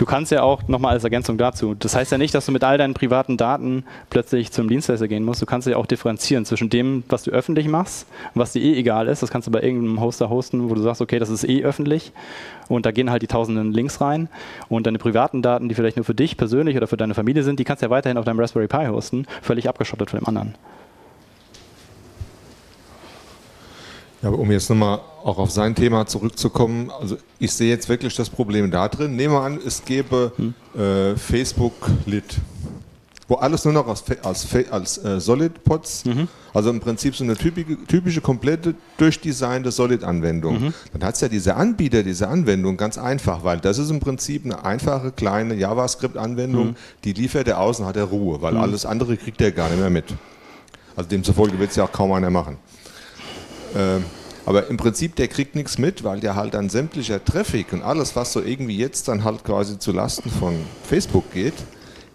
Du kannst ja auch nochmal als Ergänzung dazu. Das heißt ja nicht, dass du mit all deinen privaten Daten plötzlich zum Dienstleister gehen musst. Du kannst ja auch differenzieren zwischen dem, was du öffentlich machst und was dir eh egal ist. Das kannst du bei irgendeinem Hoster hosten, wo du sagst, okay, das ist eh öffentlich und da gehen halt die tausenden Links rein. Und deine privaten Daten, die vielleicht nur für dich persönlich oder für deine Familie sind, die kannst du ja weiterhin auf deinem Raspberry Pi hosten, völlig abgeschottet von dem anderen. Ja, aber um jetzt nochmal auch auf sein Thema zurückzukommen, also ich sehe jetzt wirklich das Problem da drin. Nehmen wir an, es gäbe äh, Facebook Lit. wo alles nur noch als, als, als äh, Solid-Pods, also im Prinzip so eine typische, typische komplette durchdesignte Solid-Anwendung. Dann hat es ja diese Anbieter, diese Anwendung ganz einfach, weil das ist im Prinzip eine einfache kleine JavaScript-Anwendung, die liefert er aus und hat er Ruhe, weil alles andere kriegt er gar nicht mehr mit. Also demzufolge wird es ja auch kaum einer machen. Ähm, aber im Prinzip, der kriegt nichts mit, weil der halt dann sämtlicher Traffic und alles, was so irgendwie jetzt dann halt quasi zu Lasten von Facebook geht,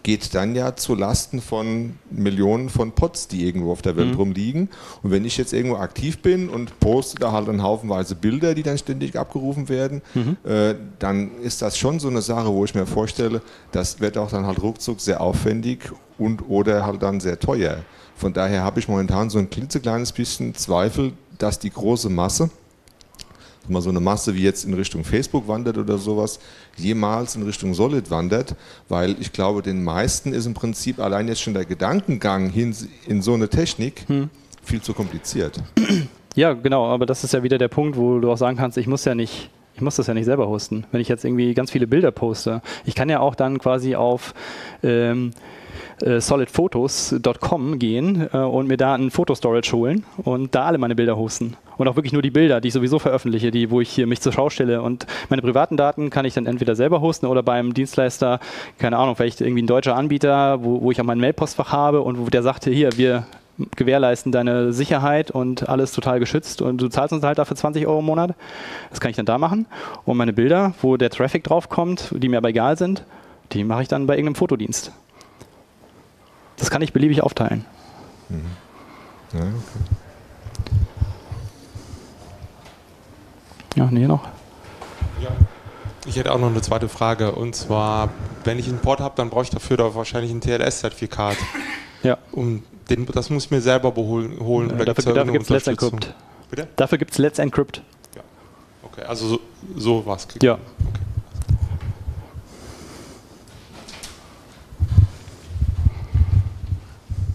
geht dann ja zu Lasten von Millionen von Pods, die irgendwo auf der Welt Mhm. rumliegen. Und wenn ich jetzt irgendwo aktiv bin und poste da halt einen Haufenweise Bilder, die dann ständig abgerufen werden, Mhm. äh, dann ist das schon so eine Sache, wo ich mir vorstelle, das wird auch dann halt ruckzuck sehr aufwendig und oder halt dann sehr teuer. Von daher habe ich momentan so ein klitzekleines bisschen Zweifel, dass die große Masse, mal so eine Masse wie jetzt in Richtung Facebook wandert oder sowas, jemals in Richtung Solid wandert, weil ich glaube, den meisten ist im Prinzip allein jetzt schon der Gedankengang hin in so eine Technik viel zu kompliziert. Ja, genau, aber das ist ja wieder der Punkt, wo du auch sagen kannst, ich muss ja nicht, ich muss das ja nicht selber hosten. Wenn ich jetzt irgendwie ganz viele Bilder poste, ich kann ja auch dann quasi auf ähm, äh, solidphotos.com gehen äh, und mir da einen Fotostorage holen und da alle meine Bilder hosten. Und auch wirklich nur die Bilder, die ich sowieso veröffentliche, die, wo ich hier mich zur Schau stelle. Und meine privaten Daten kann ich dann entweder selber hosten oder beim Dienstleister, keine Ahnung, vielleicht irgendwie ein deutscher Anbieter, wo, wo ich auch mein Mailpostfach habe und wo der sagte, hier, wir gewährleisten deine Sicherheit und alles total geschützt und du zahlst uns halt dafür 20 Euro im Monat. Das kann ich dann da machen. Und meine Bilder, wo der Traffic draufkommt, die mir aber egal sind, die mache ich dann bei irgendeinem Fotodienst. Das kann ich beliebig aufteilen. Ja, okay. Ja, nee, noch. Ich hätte auch noch eine zweite Frage. Und zwar, wenn ich einen Port habe, dann brauche ich dafür doch wahrscheinlich ein TLS-Zertifikat. Ja. Um den, das muss ich mir selber beholen, holen. Äh, Oder dafür da gibt es Let's? Encrypt. Bitte? Dafür gibt es Let's Encrypt. Okay, also so, so was. Ja.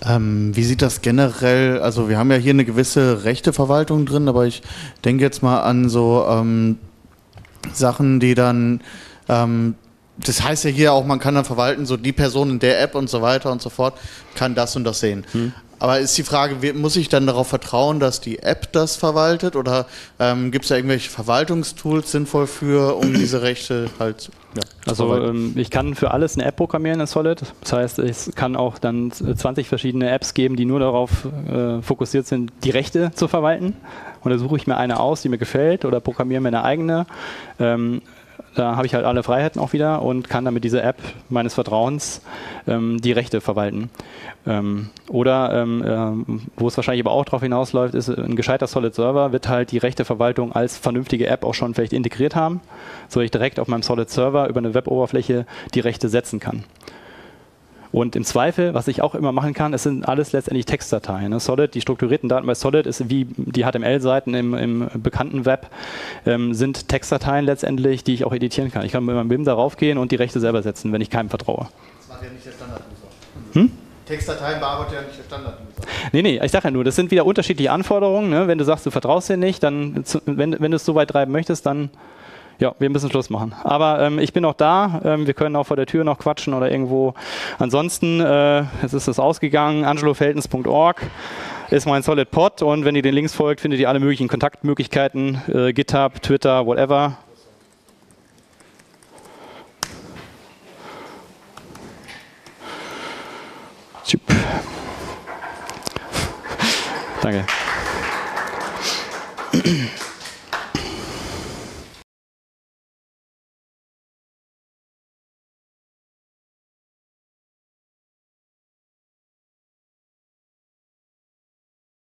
Ähm, wie sieht das generell, also wir haben ja hier eine gewisse Rechteverwaltung drin, aber ich denke jetzt mal an so ähm, Sachen, die dann, ähm, das heißt ja hier auch, man kann dann verwalten, so die Person in der App und so weiter und so fort, kann das und das sehen. Aber ist die Frage, muss ich dann darauf vertrauen, dass die App das verwaltet oder ähm, gibt es da irgendwelche Verwaltungstools sinnvoll für, um diese Rechte halt zu- ja, Also ähm, ich kann für alles eine App programmieren in Solid. Das heißt, es kann auch dann 20 verschiedene Apps geben, die nur darauf äh, fokussiert sind, die Rechte zu verwalten. Und da suche ich mir eine aus, die mir gefällt oder programmiere mir eine eigene. Ähm, da habe ich halt alle Freiheiten auch wieder und kann dann mit dieser App meines Vertrauens ähm, die Rechte verwalten. Ähm, oder ähm, ähm, wo es wahrscheinlich aber auch darauf hinausläuft, ist ein gescheiter Solid Server wird halt die Rechteverwaltung als vernünftige App auch schon vielleicht integriert haben, so ich direkt auf meinem Solid Server über eine Web-Oberfläche die Rechte setzen kann. Und im Zweifel, was ich auch immer machen kann, es sind alles letztendlich Textdateien. Ne? Solid, die strukturierten Daten bei Solid ist wie die HTML-Seiten im, im bekannten Web, ähm, sind Textdateien letztendlich, die ich auch editieren kann. Ich kann mit meinem BIM darauf gehen und die Rechte selber setzen, wenn ich keinem vertraue. Das macht ja nicht der Standard-User. Hm? Textdateien bearbeitet ja nicht der Standard-User. Nee, nee, ich sage ja nur, das sind wieder unterschiedliche Anforderungen. Ne? Wenn du sagst, du vertraust dir nicht, dann, wenn, wenn du es so weit treiben möchtest, dann, ja, wir müssen Schluss machen. Aber ähm, ich bin auch da, ähm, wir können auch vor der Tür noch quatschen oder irgendwo. Ansonsten, äh, jetzt ist es ausgegangen, angelofeltens.org ist mein Solid Pod und wenn ihr den Links folgt, findet ihr alle möglichen Kontaktmöglichkeiten, äh, GitHub, Twitter, whatever. Tschüpp. Danke.